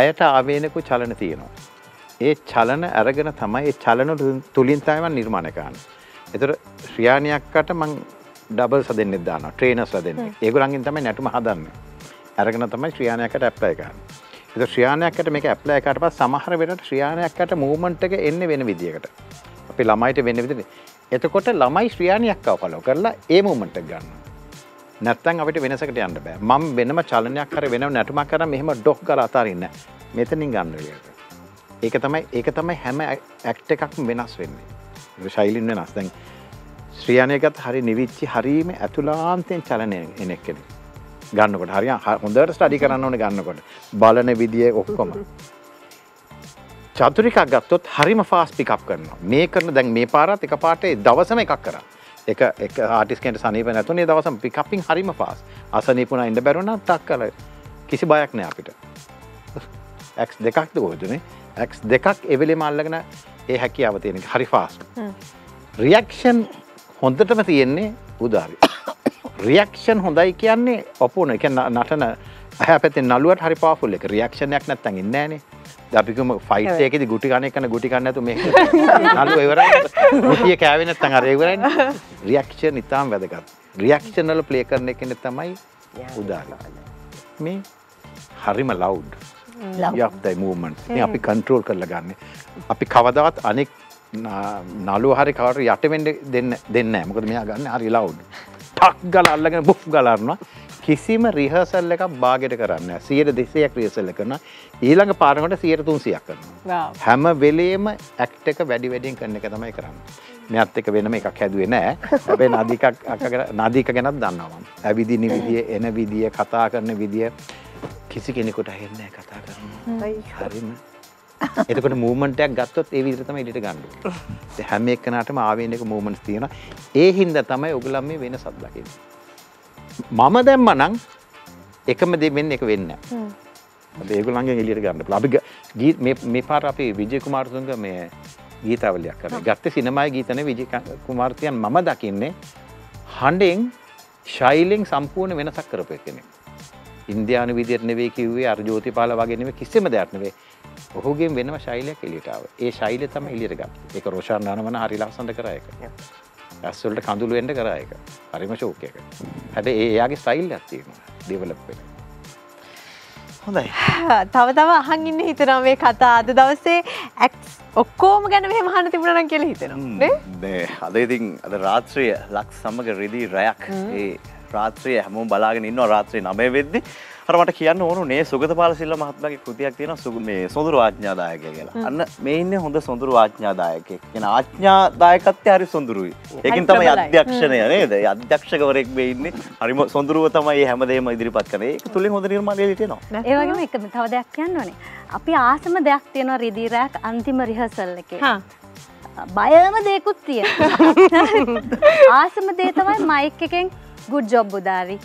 ඇයට ආවේනකු චලන තියෙනවා. ඒ චලන ඇරගෙන තමයි ඒ චලන තුළින් තයිවන් නිර්මාණකාන්න එතර ශ්‍රියානයක්කට මං ඩබල් සදෙන්නෙ දාන ට්‍රේනස් සදන්න ඒගුලන්ගින් තමයි නැටුම හදන්න. ඇරගෙන තමයි ශ්‍රියානයකට ඇප්ලයි එකන්න එ ශ්‍රයාණයක්කට මේක ඇප්ලය එකට පස් සමහර වෙනට ශ්‍රයාණයක්කට මූමන්ට් එක එන්න වෙන විදිියකට. අපි ළමයිට වෙන්න විදිට එතකොට ළමයි ශ්‍රියාණයක්කාව පලෝ කරලා ඒ මූමන්ට ගන්න නැත්තන් අපට වෙනසකට යන්න බෑ. මම් වෙනම චලනයක් කර වෙන නැටුමක් කර මෙහම ඩොක් කර අතාරන්න මෙතනින් ගන්නලට ඒක තමයි ඒක තමයි හැම ඇක්ට එකක් වෙනස් වෙන්නේ. ශෛලින් වෙනස්. දැන් ශ්‍රියණයකත් හරි නිවිච්චි හරීම ඇතුලාන්තයෙන් චලනය එනෙක් කෙනෙ ගන්නකොට හරි හොඳට ස්ටඩි කරන්න ඕන ගන්නකොට. බලන විදිිය ඔක්කොම. චතුරිකක් ගත්තොත් හරිම ෆාස් පිකප් කරනවා. මේ කරන දැන් මේ පාරත් එක පාටේ දවසම එකක් කර. එක එක ආටිස්කට සනීප නැතුනේ දවසම් පිකපින් හරිම ෆාස් අසනීපුුණ ඉඩ බැරුණ තක් කල කිසි බයක් නෑ අපිට. ඇක් දෙකක්ද ගෝජනේ ඇක් දෙකක් එවෙලේ මල්ලගෙන ඒ හැකියාව තියෙන හරි ෆාස් රියක්ෂන් හොඳටම තියෙන්නේ උදාරි රියක්ෂන් හොඳයි කියන්නේ ඔපුන එක නටන හැ පැති නලුවට හරි පාෆුල් එක. රියක්ෂණයක් නැත්තන් ඉන්නෑනේ අපිකම ෆයිටයකෙද ගුටි කන කන ගුටි කන්නතු මේ නලු එවර ගුටිය කෑවෙන තන් අරේවරන්න රියක්ෂ නිතාම් වැදගත්. රියක්ෂනල ප්ලේ කරන එකන තමයි උදාර මේ හරිම ලව් යක්දයි මූමන්ට අපි කන්ට්‍රෝල් කරල ගන්න. අපි කවදවත් අනෙක් නලු හරි කවට යටවෙන්ඩ දෙන්න දෙන්න මොකද මෙයා ගන්න හරි ලව් ටක් ගල අල්ලගෙන බුෆ් ගලරනවා කිසිම රිහසල් එකක් බාගෙට කරන්න සියට දෙසයක් රියසල්ල කරන ඊළඟ පාරකට සියට තුන්සියක් කරන හැම වෙලේම ඇක්ට එක වැඩි වැඩියෙන් කරන එක තමයි කරන්න. මෙත් එක වෙනම එකක් හැදුවේ නෑ ඇබේ නදිකක් නදීක ගැනත් දන්නවා ඇවිදිනි විදිිය එන විදිිය කතා කරන විදිිය කිසි කෙනෙකුට හෙන්න කතා කරන හරිම. එතකට මූමන්ටයක් ගත්තොත් ඒ විදිරතම ඉඩට ගන්නඩු හැම එක්කනටම ආවේනක මූමන්ස් තියෙන ඒ හින්ද තමයි ඔගුලම් මේ වෙන සද්ලකින් මම දැම්ම නං එකම දෙවෙන්න එක වෙන්න ඒගුලන්ගේ එලියට ගන්න ලබි ගීත් මේ පාර අපි විජය කුමාර්තුන්ග මේ ගීතවලයක් කර. ගත්ත සිනමයි ගීතන විජය කුමාර්තයන් මම දකින්නේ හඬෙන් ශෛලෙන් සම්පූර්ණ වෙනසක් කරපය කෙනෙ ඉන්දයානු විදිරට නෙවේ කිව්වේ අර්ජෝති පාල වගෙනව කිසිම දෙයක්නවේ ඔහුගේ වෙනම ශෛලයක් එලිටාව ඒ ශෛල තම එලියට ගත් එක රෝෂාන් නානවන හරි ලස්සට කරයක ඇස්වලට කඳුළු එන්ඩ කරයක හරිම ශෝකයක හැට ඒ එයාගේ ස්ටයිල් ඇත්තිීම දෙවලපෙන හොඳයි. තව තව අහන් ඉන්න හිතනවා මේ කතා. අද දවසේ ඇක් ඔක්කෝම ගැන මේ මහන තිබුණන කියල හිතනවා. අද ඉතින් අද රාත්‍රිය ලක් සමඟ රෙදී රැයක්. ඒ රාත්‍රය හැමෝම් බලාගෙන ඉන්න රාත්‍රය නමය වෙද්දි. හරමට කියන්න ඕනු නේ සුගත පාල සිල්ල මහත්මගේ කෘතියක් තියෙන සුග මේ සොඳුරු ආඥාදායක කියලා. අන්න මේ ඉන්න හොඳ සොඳුරු ආඥාදායක කියෙන ආඥාදායකත්ය හරි සොඳුරුයි. ඒකින් තමයි අධ්‍යක්ෂණය නේද? අධ්‍යක්ෂකවරෙක් වෙන්න හරිම සොඳුරුව තමයි හැමදේම ඉදිරිපත් කරේ තුළින් හොඳ නිර්මාණය ලිටනවා ඒවගේම එකම තව දෙයක් කියන්න ඕනේ. අපි ආසම දෙයක් තියෙනවා රිදිරයක් අන්තිම රිහසල්ල එක. බයම දෙකුත් තිය ආසම දේ තමයි මයික් එකෙන් ගුඩ් ජොබ් උදාරි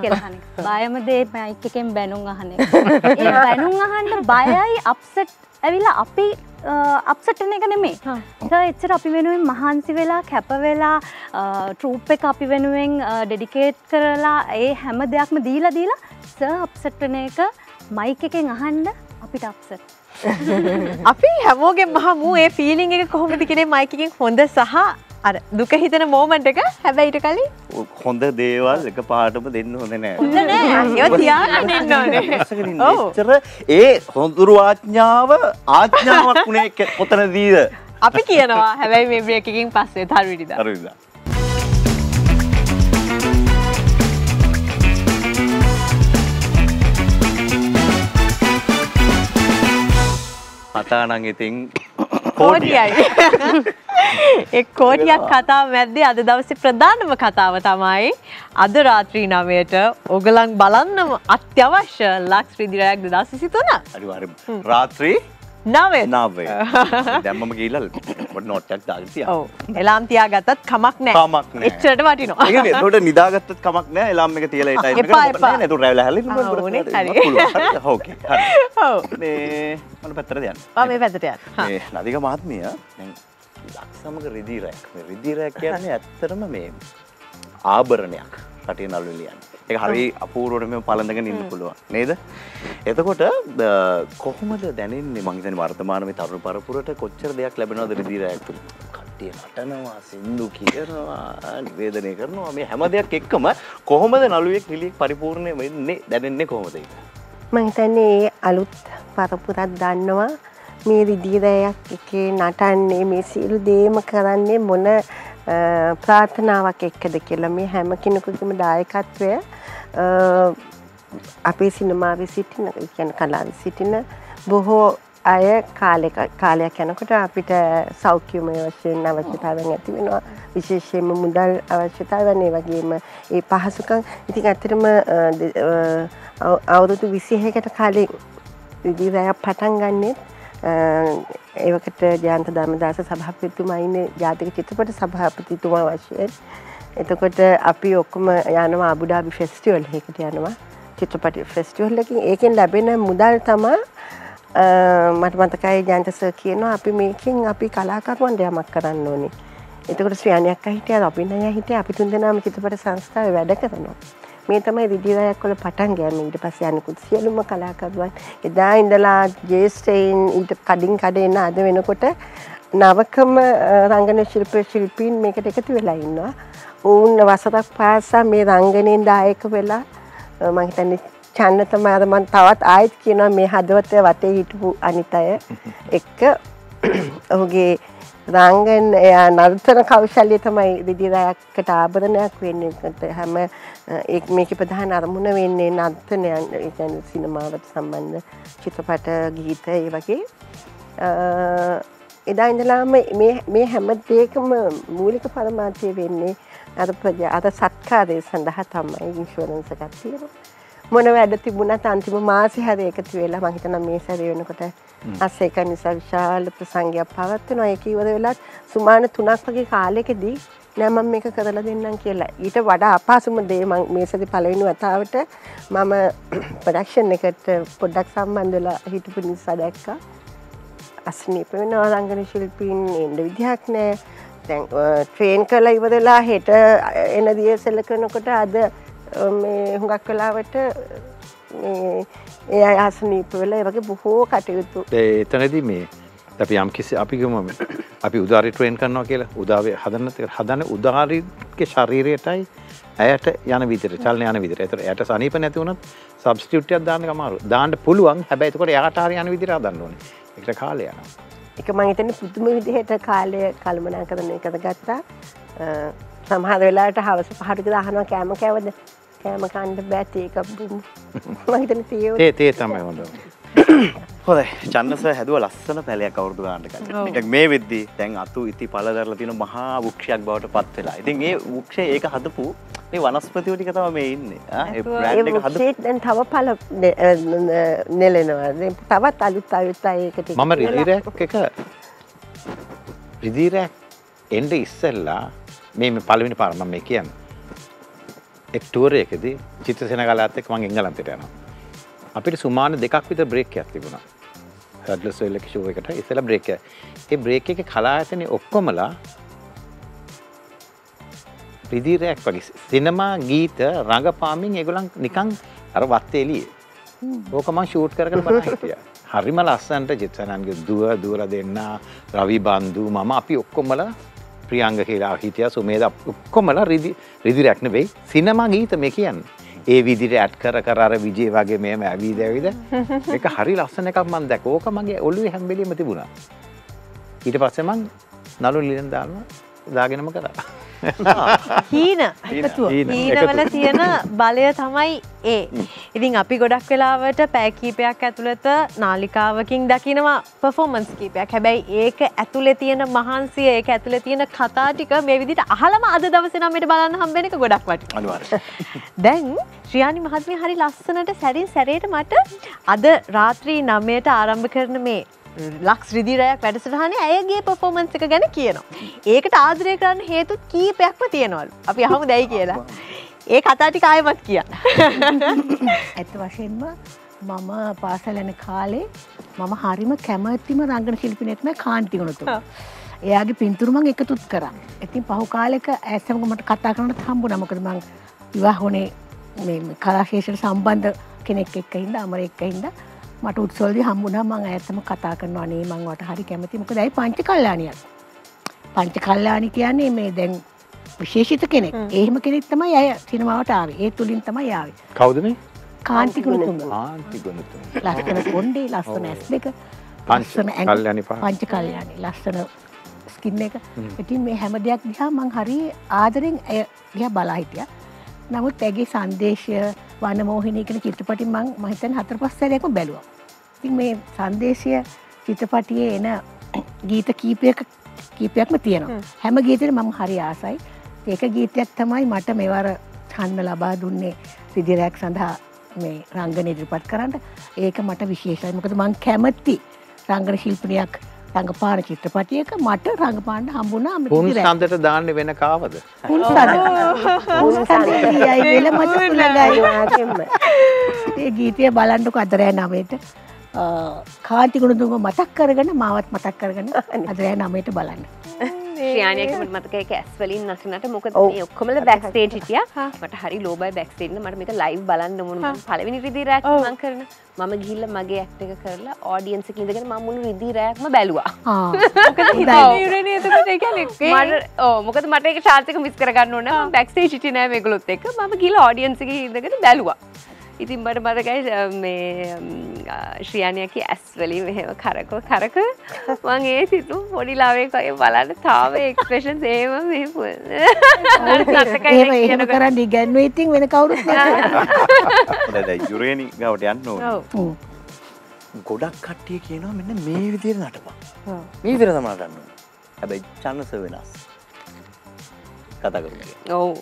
කියලහන බයම දේ මයික් එකෙන් බැනුම් අහන බැනුම් අහන්ට බයයි අප්සට් ඇවිලා අපි අප්සටන එක නෙමේ එච්චර අපි වෙනුවෙන් මහන්සි වෙලා කැප වෙලා ටරූප් එක අපි වෙනුවෙන් ඩෙඩිකේට් කරලා ඒ හැම දෙයක්ම දීලා දීලා ස අප්සට්ටන එක මයික එකෙන් අහන්ඩ අපිට අප්සට් අපි හැමෝගෙන් මහ මූ ඒ ෆිලිං එක කොහොමති කෙනෙ මයිකකින් හොඳ සහ අර දුක හිතන මෝමන්ට එක හැබැයිට කලින් හොඳ දේවල් එක පාටම දෙන්න හොඳ නෑ. චර ඒ හොඳුරු ආඥාව ආඥාවක් වුණේ කොතන දීද අපි කියනවා. හැබැයි මේ බ්‍රේකකින් පස්සේ තර්විටිද අරවිදා කතානං ඉතින් කෝඩියයි. එක් කෝටියක් කතා මැද්දේ අද දවසේ ප්‍රධානම කතාව තමයි අද රාත්‍රී නමයට ඔගලන් බලන්නම අත්‍යවශ්‍ය ලක්ස් ්‍රදිරයක් දදස් සිතුන රාත්‍රී නවේ. නාවේ. දැම්මම ගීලල් නොට්ටක් දාගතිය එලාම් තියා. ගත්තත් කමක් නෑ. කමක් නෑ. එච්චට වටිනවා. තොට නිදාගත්තත් කමක් නෑ. එලාම් එක තියල. හෝක ඔව්. මන පැත්තර මම මේ. හා. මේ නදික මහත්මිය දැන් ලක්සමක රිදිරැක් රිදිරැක් කියන්නේ ඇත්තරම මේ ආභරණයක්. රටේ නල්වලියන් එක හරි අපූරුවට මෙ පලඳගෙන ඉන්න පුළුවන්. නේද? එතකොට කොහොමද දැනන්නේ? මංහිතන වර්තමානම තරු පරපුරට කොච්චර දෙයක් ලැබෙනවද රිදිරඇක්තු කට්ටිය නටනවා සින්දු කියනවා නිවේදනය කරනවා. මේ හැම දෙයක් එක්කම කොහොමද නළුවෙක් නිලික් පරිපූර්ණය වෙන්නේ? දැනෙන්නේ කොහොමද? මහිතන්නේ ඒ අලුත් පරපුරත් දන්නවා. මේ රිදිරයක් එකේ නටන්නේ මේ සියලු දේම කරන්නේ මොන ප්‍රාර්ථනාවක් එක්කද කියලා මේ හැම කෙනෙකුගේම දායකත්වය අ, අපේ සිනමාවේ සිටින කියන කලාවේ සිටින බොහෝ අය කාලෙක කාලයක් යනකොට අපිට සෞඛ්‍යමය වශයෙන් අවශ්‍යතාවයන් ඇති වෙනවා. විශේෂයෙන්ම මුදල් අවශ්‍යතාවයන් ඒ වගේම ඒ පහසුකම්. ඉතින් ඇත්තටම අ, ද- අ, අව- අවුරුදු 26කට කලින් විදිරයක් පටන් ගන්නෙත් ඒවකට ජයන්ත ධර්මදාස සභාපතිතුමා ඉන්නේ ජාතික චිත්‍රපට සභාපතිතුමා වශයෙන් එතකොට අපි ඔක්කොම යනවා අබුඩාබි ෆෙස්ටිවල් එකකට යනවා චිත්‍රපට ෆෙස්ටිවල් එකකින් ඒකෙන් ලැබෙන මුදල් තමා අ, මට මතකයි ජයන්ත සර් කියනවා අපි මේකෙන් අපි කලාකරුවන්ට යමක් කරන්න ඕනේ. එතකොට ශ්‍රියාණයක් හිටිය අභිනය හිටිය අපි තුන්දෙනාම චිත්‍රපට සංස්ථාවේ වැඩ කරනවා. මේ තමයි රිදිරයක් වල පටන් ගෑම. ඊට පස්සේ අනිකුත් සියලුම කලාකරුවන් එදා ඉඳලා ජේෂ්ඨයින් ඊට කඩින් කඩ එන අද වෙනකොට නවකම රංගන ශිල්ප ශිල්පීන් මේකට එකතු වෙලා ඉන්නවා. ඔවුන් වසරක් පාසා මේ රංගනයෙන් දායක වෙලා මම හිතන්නේ චන්න තමයි අර මම තවත් ආයෙත් කියනවා මේ හදවත වටේ හිටපු අනිත් අය එක්ක ඔහුගේ රංගන් එයා නර්තන කෞශල්‍ය තමයි රිදිරයක්කට ආභරණයක් වෙන්නේ ඒකට හැම ඒ මේක ප්‍රධාන අරමුණ වෙන්නේ නර්තනයන් ඒ කියන්නේ සිනමාවට සම්බන්ධ චිත්‍රපට ගීත ඒ වගේ අ, එදා ඉඳලාම මේ මේ හැම දෙයකම මූලික පරමාර්ථය වෙන්නේ අර ප්‍රජා අර සත්කාරය සඳහා තමයි ඉන්ෂුරන්ස් එකක් තියෙනවා. මොන වැඩ තිබුණත් අන්තිම මාසෙ හැරි එකතු වෙලා මම හිතනවා මේ සැරේ වෙනකොට අස් එක නිසා විශාල ප්‍රසංගයක් පවත්වනවා. ඒක ඉවර වෙලත් සුමාන 3ක් වගේ කාලෙකදී නෑ මම මේක කරලා දෙන්නම් කියලා. ඊට වඩා අපහසුම දේ මම මේ සැරේ පළවෙනි වතාවට මම ප්‍රොඩක්ෂන් එකට පොඩ්ඩක් සම්බන්ධ වෙලා හිටපු නිසා දැක්කා. අස්නීප වෙනවා රංගන ශිල්පීන් එන්න විදිහක් නෑ දැන් ට්‍රේන් කලා ඉවරලා හෙට එන දිය සෙල්ල කරනකොට අද මේ හුඟක් වෙලාවට ඒ අය අසනීප වෙලා ඒ වගේ බොහෝ කටයුතු. එතනදී මේ අපි යම් කිසි අපිගම අපි උදාරි ට්‍රේන් කරනවා කියලා. උදාවේ හදන්න හදන උදාරිගේ ශරීරයටයි ඇයට යන විදිර චලන යන විදිර ඇතර ඇයට සනීප නැතිවුණත් සබස්ටියට්යක් දාන්න කමාරු දාන්න පුළුවන්. හැබැයිතකොට යාටාර යන විදිර දන්න ඕන. එකට කාලය යන එක මහිතන පුදුම විදිහට කාලය කල්මනා කරන එකද ගත්තා සමහර වෙලාට හවස පහටක දහනවා කෑම කැවද? කෑම කණ්ඩ බැති එක මහිතන තියව ඒ තේ තමයි හොඳ. හොද චන්නස හැදුව ලස්සන පැලයක් අවුරදු ගන්නට මේ වෙද්දී දැන් අතු ඉති පලදරල තින මහා වක්ෂයක් බවට පත් වෙලා. ඉතින් ඒ වක්ෂය ඒක හදපු මේ වනස්පතිවටික තම මේ ඉන්නේ. එක දැන් තව පල නෙලෙනවා. දැන් තවත් අලුත් අයුත් ඒකට මම රිදිරයක් එක රිදිරයක් එන්ඩ ඉස්සල්ලා මේ පලවිනි පරමම් මේ කියන්න. එක්ටුවරයකෙදී චිත්‍ර සෙන කලාත්තෙක් මං එංගලන්තට යනවා. අපිට සුමාන දෙකක් විත බ්‍රේක්යක් තිබුණා. රඩලස් වෙල්ලක ෂෝ එකට ඉස්සල බ්‍රේක ඒ බ්‍රේක එක කලා ඇතන ඔක්කොමලා ප්‍රිදිරයක් වගේ. සිනමා ගීත රඟපාමින් එගොලන් නිකං අර වත්තේලිය ඕකම ෂූට් කරන බල හිටිය. හරිම ලස්සන්ට චිත්සනන්ගේ දුව දුවල දෙන්න රවි බන්දු මම අපි ඔක්කොමල ප්‍රියංග කියලා හිටිය සුමේද ඔක්කොමල රිදි රිදිරැක්න වෙයි සිනමා ගීත මේ කියන්න. ඒ විදිට ඇට් කර කරර විජේ වගේ මේම ඇවී දැවිද එක හරි ලස්සන එකක් මන් දැක ඕක මගේ ඔල්ලු හැම්බෙලීම තිබුණා. ඊට පස්සෙමන් නලු ලිලෙන් දාන්න දාගෙනම කරා. හීන. හීනවල. තියෙන බලය තමයි ඒ. ඉතින් අපි ගොඩක් වෙලාවට පෑකීපයක් ඇතුළත නාලිකාවකින් දකිනවා පෆෝමන්ස් කීපයක්. හැබැයි ඒක ඇතුළෙ තියෙන මහන්සිය ඒක ඇතුළෙ තියෙන කතාටික මේ විදිට අහලම අද දවසනමට බලන්න හම්බෙන එක ගොඩක් වට. අනිවාර්ය දැන් ශ්‍රියානි මහත්මිය හරි ලස්සනට සැරින් සැරේට මට අද රාත්‍රී නමයට ආරම්භ කරන මේ ලක්ස් රිදිරයක් වැඩසටහනේ ඇයගේ පොෆෝමන්ස් එක ගැන කියනවා. ඒකට ආදරය කරන්න හේතුත් කීපයක්ම තියෙනවලු. අපි අහමු දැයි කියලා. ඒ කතාටි කායමත් කිය. ඇත්ත වශයෙන්ම මම පාසල යන කාලේ මම හරිම කැමැතිම රංගන ශිල්පිනෙක්ම කාන්තිගුණතු. එයාගේ පින්තුරුමං එකතුත් කර. ඉතින් පහු කාලෙක ඇසමක මට කතා කරනට හම්බු නමකද මං විවාහෝනේ කලාශේෂට සම්බන්ධ කෙනෙක් එක්ක හිද අමර එක්ක හිද මට උත්සල්දි හම්බුනා මං ඇතම කතා කරන අනේ මංවට හරි කැමතිමක දැයි පංච කල්ලානියක් පංච කල්ලානි කියන්නේ මේ දැන් විශේෂිත කෙනෙක්. ඒහම කෙනෙක් තමයි අය සිනමාවට ආවේ. ඒ තුළින් තමයි යාවේ කවුද මේ? කාන්ති ගුණතුන්ග ආන්ති ගුණතුන් ලස්සන කොන්්ඩේ ලස්සන ඇස් දෙක කල්යනි පහ. පංච කල්යානි ලස්සන ස්කින්න එක. ඉතින් මේ හැම දෙයක් දිහා මං හරි ආදරෙන් ඇය දිහා බලා හිටිය. නමුත් ඇගේ සන්දේශය වනමෝහිනය කන චිත්‍රපටි මං මහිතන් හතර පස් සැරයකු බැලුව ඉතින් මේ සන්දේශය චිත්‍රපටියේ එන ගීත කීපයක කීපයක්ම තියෙනවා. හැම. ගීතර මම හරි ආසයි. ඒක ගීතයක් තමයි මට මෙවර හන්ම ලබා දුන්නේ සිදිරයක් සඳහා මේ රංගන ඉදිරිපත් කරන්න. ඒක මට විශේෂයි. මොකද මං කැමැත්ති රංගන ශිල්පනයක් රඟපාන චිත්‍රපටියක මට රඟපාන්න හම්බුණා පුන් සන්දට දාන්න වෙන කාවද. ඒ ගීතය බලන්ඩුක අදරෑ නමයට කාන්තිකුණුදුම මතක් කරගෙන මාවත් මතක් කරගෙන අදරෑ නමයට බලන්න ශ්‍රයානයකමට මතක ඇස්වලින් නටනට මොකද ඔව්. මේ ඔක්කොමල බැක්ස්ටේජ් හිටිය මට හරි ලෝබයි බැක්ස්ටේන්න මට මේක ලයිව් බලන්න මුණ පලවෙනි රිදි රෑක් මං කරන මම ගිල්ල මගේ ඇක්ට එක කරලා ඕඩියන්ස කිදගෙන මමුණු රිදි රෑක්ම බැලවා මොකද මට ශාතක මිස් කරගන්න ඕන බැක්ස්ටේ සිටි නෑ මේගලොත් එක ම ගිල ෝඩියන්සක ඉදකට බැලවා ඉතින් බට මතකයි මේ ශ්‍රියණයකි ඇස්වලි මෙහෙම කරකෝ කරක. මං ඒ සිතු පොඩිලාවේකය බලන්න තාව එක්ස්පේෂන් ඒම ඒ එහෙම කරන්න ඉගැන්ව ඉතින් වෙන කවුරුත් දැ යුරේණි ගවට යන්න ඕන. ගොඩක් කට්ටිය කියනවා මෙන්න මේ විදිර නටපා මේ විදිර තමටන්න හැබැයි චන්නස වෙනස්. කතා කරු ඔවු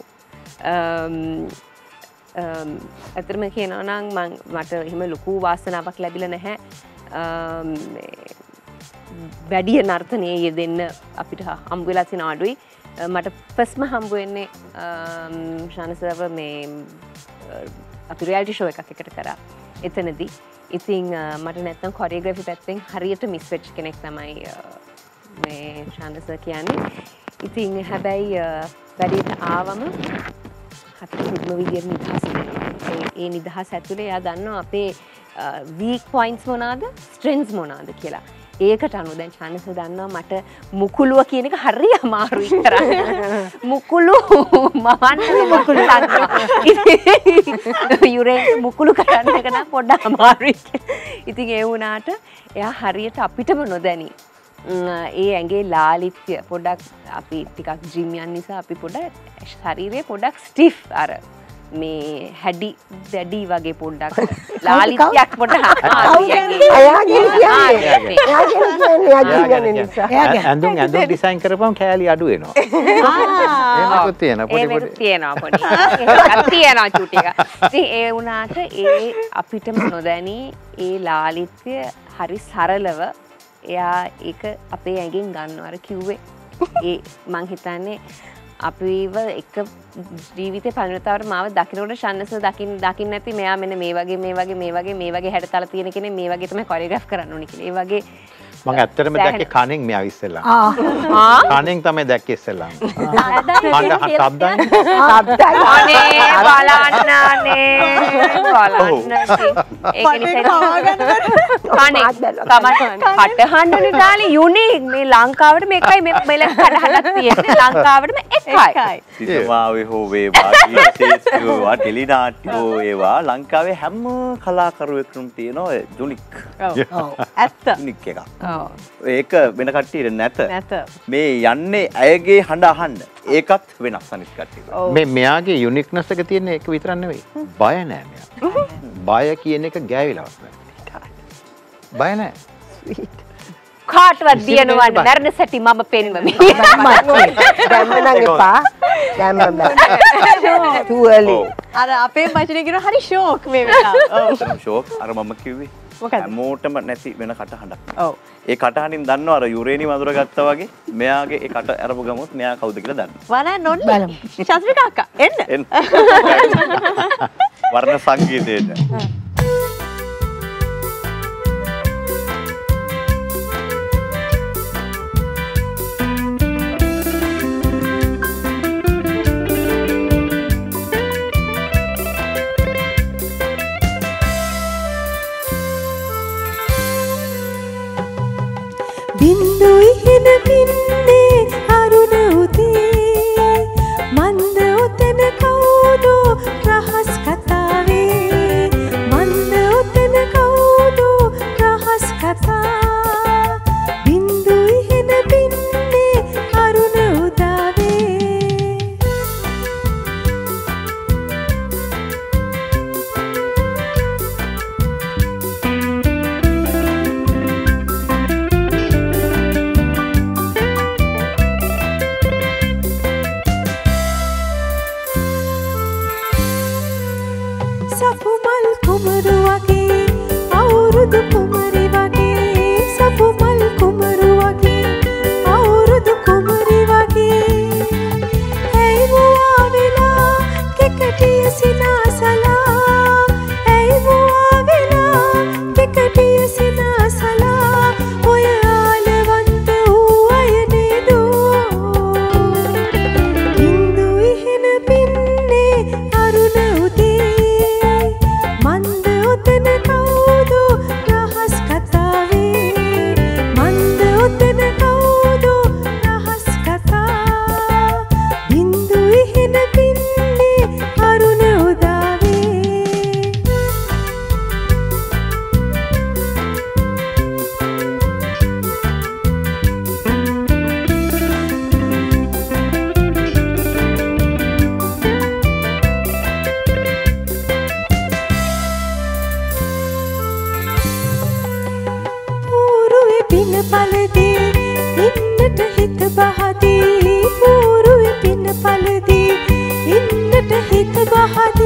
Um, ඇතරම කියනනම් මං මට එහෙම ලොකු වාසනාවක් ලැබිල නැහැ. Um, අම්, uh, um, මේ වැඩිය නර්තනය ය දෙන්න අපිට හම්බවෙලා තින අඩුයි. අ, මට පස්ම හම්බුවෙන්නේ ශනසව මේ අ, අපි රයාල්ටි ෂෝ එකක් එකට කරා. එතනදී. ඉතිං අ, uh, මට නැත්තම් කොරියග්‍රෆි පැත්තෙන් හරියට මිස්වෙච් කෙනෙක් තමයි අ, මේ ශාන්දස කියන්නේ. ඉතිං හැබැයි අ, වැඩට ආවම හට පුද්ම විදිර නිදහස. ඒ- නිදහස් ඇතුළේ යා දන්න අපේ වීක් පොයින්ස් මොනාද? ස්ට්‍රෙන්ස් මොනාද කියලා. ඒකට අනු දැන් චානස දන්නවා මට මුකුළුව කියන එක හරි අමාරුයි කරන්න. මුකුළු මවන්න මුකුළු. යුරේ මුකුළු කරන්නකන පොඩ්ඩ අමාරුයි. ඉතින් ඒ වුණාට එයා හරියට අපිටම නොදැනී ඒ ඇගේ ලාලිත්‍ය පොඩක් අපි ටිකක් ජිමියන් නිසා අපි පොඩ ශරීරය පොඩක් ස්ටිෆ් අර. මේ හැඩි දැඩී වගේ පොඩ්ඩක් ලාලිත්‍යයක් පොට. ඇඳුම් ඇඳුම් ඩිසයින් කරපම් කෑලි අඩු වෙනවා. ඒමකුත් තියෙන පොඩි ඒ පොඩි. තියෙනවා තියෙනවා චුටික ඒ වුණාට ඒ අපිටම නොදැනී ඒ ලාලිත්‍ය හරි සරලව එයා ඒක අපේ ඇගෙන් ගන්නවර කිව්වේ. ඒ මං හිතන්නේ අපිව එක ජීවිත පලනතාවට මාව දකිනට ශන්නස දකිින් දකින්න ඇති මෙයා මෙන මේ වගේ මේ වගේ මේ වගේ මේ වගේ හැට තල තියෙන කෙන මේ වගේතම කොරිග්‍ර් කරන්න නික වගේ මං ඇත්තරම දැක්කේ කණෙන් මෙයා ඉස්සෙල්ලා. ආ. කණෙන් තමයි දැක්කේ ඉස්සෙල්ලාම අනේ කණ්ඩ සබ්දයි සබ්දයි. බලන්නනේ. බලන්න ඒක කටහන්ඩන දාලි යුනික්. මේ ලංකාවට මේකයි මෙ මෙල කටහලක් තියෙන ලංකාවටම එකයි. සිතමාවේ හෝ වේවා ශේෂවා ටෙලිනාට්‍යෝ ඒවා ලංකාවේ හැම්ම කලාකරුවකරුම් තියෙනවා ජුනික් ඇත්ත. නික් එක ඔව්. ඒක වෙන කට්ටියට නැත. නැත. මේ යන්නේ ඇයගේ හඬ අහන්න. ඒකත් වෙනස් අනිත් කට්ටිය මේ මෙයාගේ යුනික්නස් එක තියෙන එක විතරක් නෙවෙයි. බය නෑ මෙයා. බය කියන එක ගෑවිලවත් නෑ. බය නෑ. කාටවත් දියනවන්න මැරණ සැටි මම පෙන්වමි. දැම්මනං එපා. දැම්ම. තුවලි. අර අපේ මචනගෙන හරි ශෝක් මේ වෙලා. ෂෝක් අර මම කිව්වේ? හැමෝටම නැති වෙන කටහඬක් ඔව් ඒ කටහඬින් දන්නවා අර යුරේනි වඳුර ගත්තා වගේ මෙයාගේ ඒ කට අරපු ගමොත් මෙයා කවුද කියලා දන්න. වන නොන්න බලමු. චත්‍රිකාක්කා එන්න එන්න. වර්ණ සංගීතයට. andoi hinakin පින පලදී ඉන්නට හිත බහදී පූරුයි පින පලදී ඉන්නට හිත බහදී.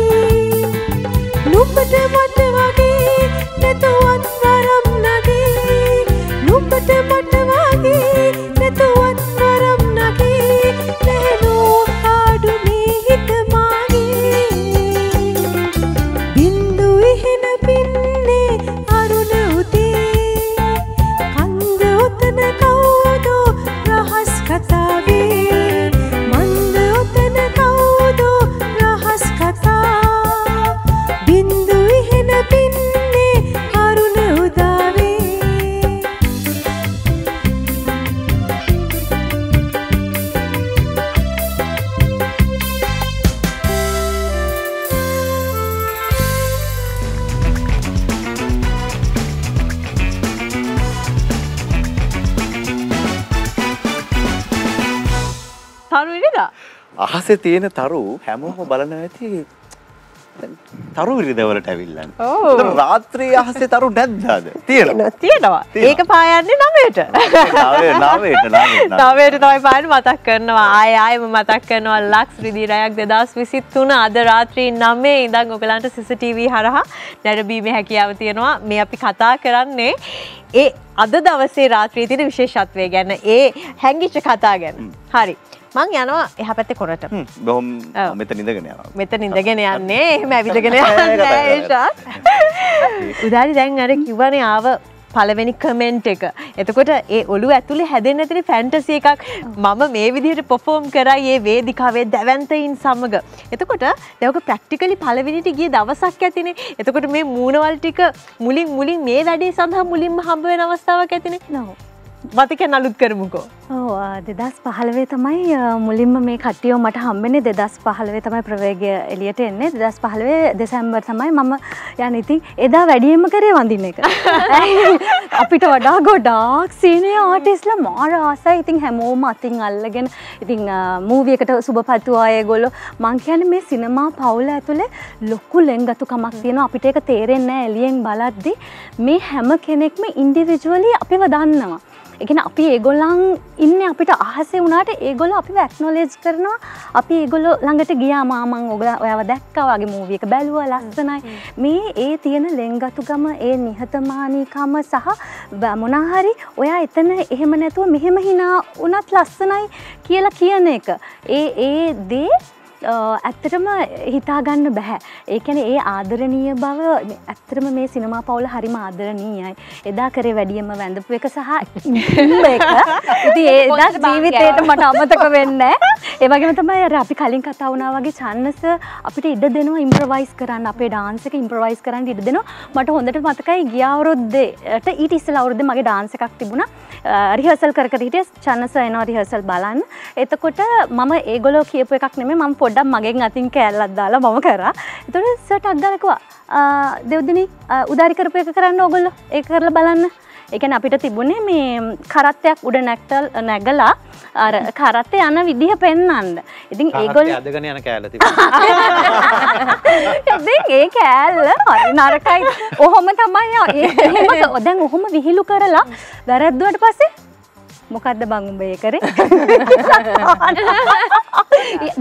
අහසේ තියෙන තරු හැමෝම බලන ඇති තරු විරිදවලට ඇවිල්ලන්න. රාත්‍රී අහසේ තරු නැද්දාද? තියෙන තියෙනවා. ඒක පායන්නේ නමයට නාවයට. තමයි පාන මතක් කරනවා ආය ආයම මතක් කරනවා ලක්ස් රිදිරයක් දෙදස් විසිත් තුන අද රාත්‍රී නම්මේ ඉඳං ඔගලන්ට සිසටව හරහා නැරබීම හැකියාව තියෙනවා. මේ අපි කතා කරන්නේ ඒ අද දවසේ රාත්‍රී තින විශේෂත්වය ගැන. ඒ හැංගිච්ච කතා ගැන. හරි මං යනවා. එහ පැත්තෙ කොරට. බොහොම. මෙත නිදගෙන යනවා. මෙත නිදගෙන යන්නේ. එහෙම ඇවිදගෙන උදාරි දැන් අර කිව්වනේ ආව පළවෙනි කමෙන්ට් එක. එතකොට ඒ ඔලු ඇතුළේ හැදෙන් ඇතින ෆැන්ටසිය එකක්. මම මේ විදිහට පොෆෝම් කරයි ඒ වේදිකාවේ දැවන්තයින් සමඟ එතකොට දැවක ප්‍රක්ටිකලි පලවෙනිට ගිය දවසක් ඇතිනේ. එතකොට මේ මූුණවල් ටික මුලින් මුලින් මේ වැඩේ සඳහා මුලින්ම හම්බුවෙන අවස්ථාවක් ඇතිනේ. නෝ මතික නලුත් කරමුකෝ. දෙදස් පහළවේ තමයි මුලින්ම මේ කට්ටියෝ මට හම්බෙන්නේ දෙදස් පහළවේ තමයි ප්‍රවේගය එලියට එන්නේ. දෙදස් පහළවේ දෙසැම්බර් තමයි මම යන ඉතින් එදා වැඩියම කරේ වඳින්න එක. අපිට වඩා ගොඩාක් සීනය ආටිස්ල මාර ආසයි. ඉතින් හැමෝම අතින් අල්ලගෙන ඉතින් මූවියකට සුබ පත්තුවාය ගොල්ලො මං කියන මේ සිනමා පවුල ඇතුළේ ලොක්කු ලෙංගතුකමක් තියෙන අපිට එක තේරෙන්න එලියෙන් බලද්දි. මේ හැම කෙනෙක්ම ඉන්ඩිවිජුවලි අපිව දන්නවා එකන අපි ඒගොල්ලන් ඉන්න අපිට අහසේ වුණට ඒගොල අපි වැක්නොලේජ් කරනවා. අපි ඒගොල්ලො ළඟට ගියා මාමං ඔගල ඔයාව දැක්කවාගේ මූවියක බැලුව ලස්සනයි. මේ ඒ තියෙන ලෙංගතුගම ඒ නිහතමානීකම සහ බ- මොනාහරි ඔයා එතන එහෙම නැතුව මෙහෙම හිනා උනත් ලස්සනයි කියලා කියන එක. ඒ ඒ දේ ඇත්තටම හිතාගන්න බැහැ. ඒකැන ඒ ආදරණීය බව ඇත්තරම මේ සිනමා පවුල හරිම ආදරණීයයි. එදා කරේ වැඩියම වැඳපු එක සහ ඉති ඒදා ජීවිතයට මට අමතක වෙන්න ඒවගේම තමයි අපි කලින් කතා වුණා වගේ චන්නස අපිට ඉඩ දෙනවා ඉම්ප්‍රවයිස් කරන්න. අපේ ඩාන්සක ඉම්ප්‍රවයිස් කරන්න ඉඩ දෙනවා. මට හොඳට මතකයි ගියාවරොද්දට ඊට ඉස්සල අවුරුද්ද මගේ ඩාන්ස එකක් තිබුණා රිහසල් කර හිටිය චන්නස එනවා රිහසල් බලන්න. එතකොට මම ඒගොලෝ කියපු එකක් නෙමේ මම පොඩ්ඩක් මගෙන් අතින් කෑල්ලත් දාලා මම කරා. එතොට සට අක්ගලකවා දෙව්දිනි උදාරි කරපු එක කරන්න ඔගොල්ලො ඒ කරලා බලන්න. එකන අපිට තිබුණේ මේ කරත්තයක් උඩ නැක්ටල් නැගලා අර කරත්තය යන විදිහ පෙන්නන්න ඉතින් ඒගොල් අදගෙන යන කෑල ඒ කෑල්ල නරකයි. ඔහොම තමයි. ඔදැන් ඔහොම විහිලු කරලා වැරැද්දුවට පස්සේ මොකක්ද බංුම්බය කරේ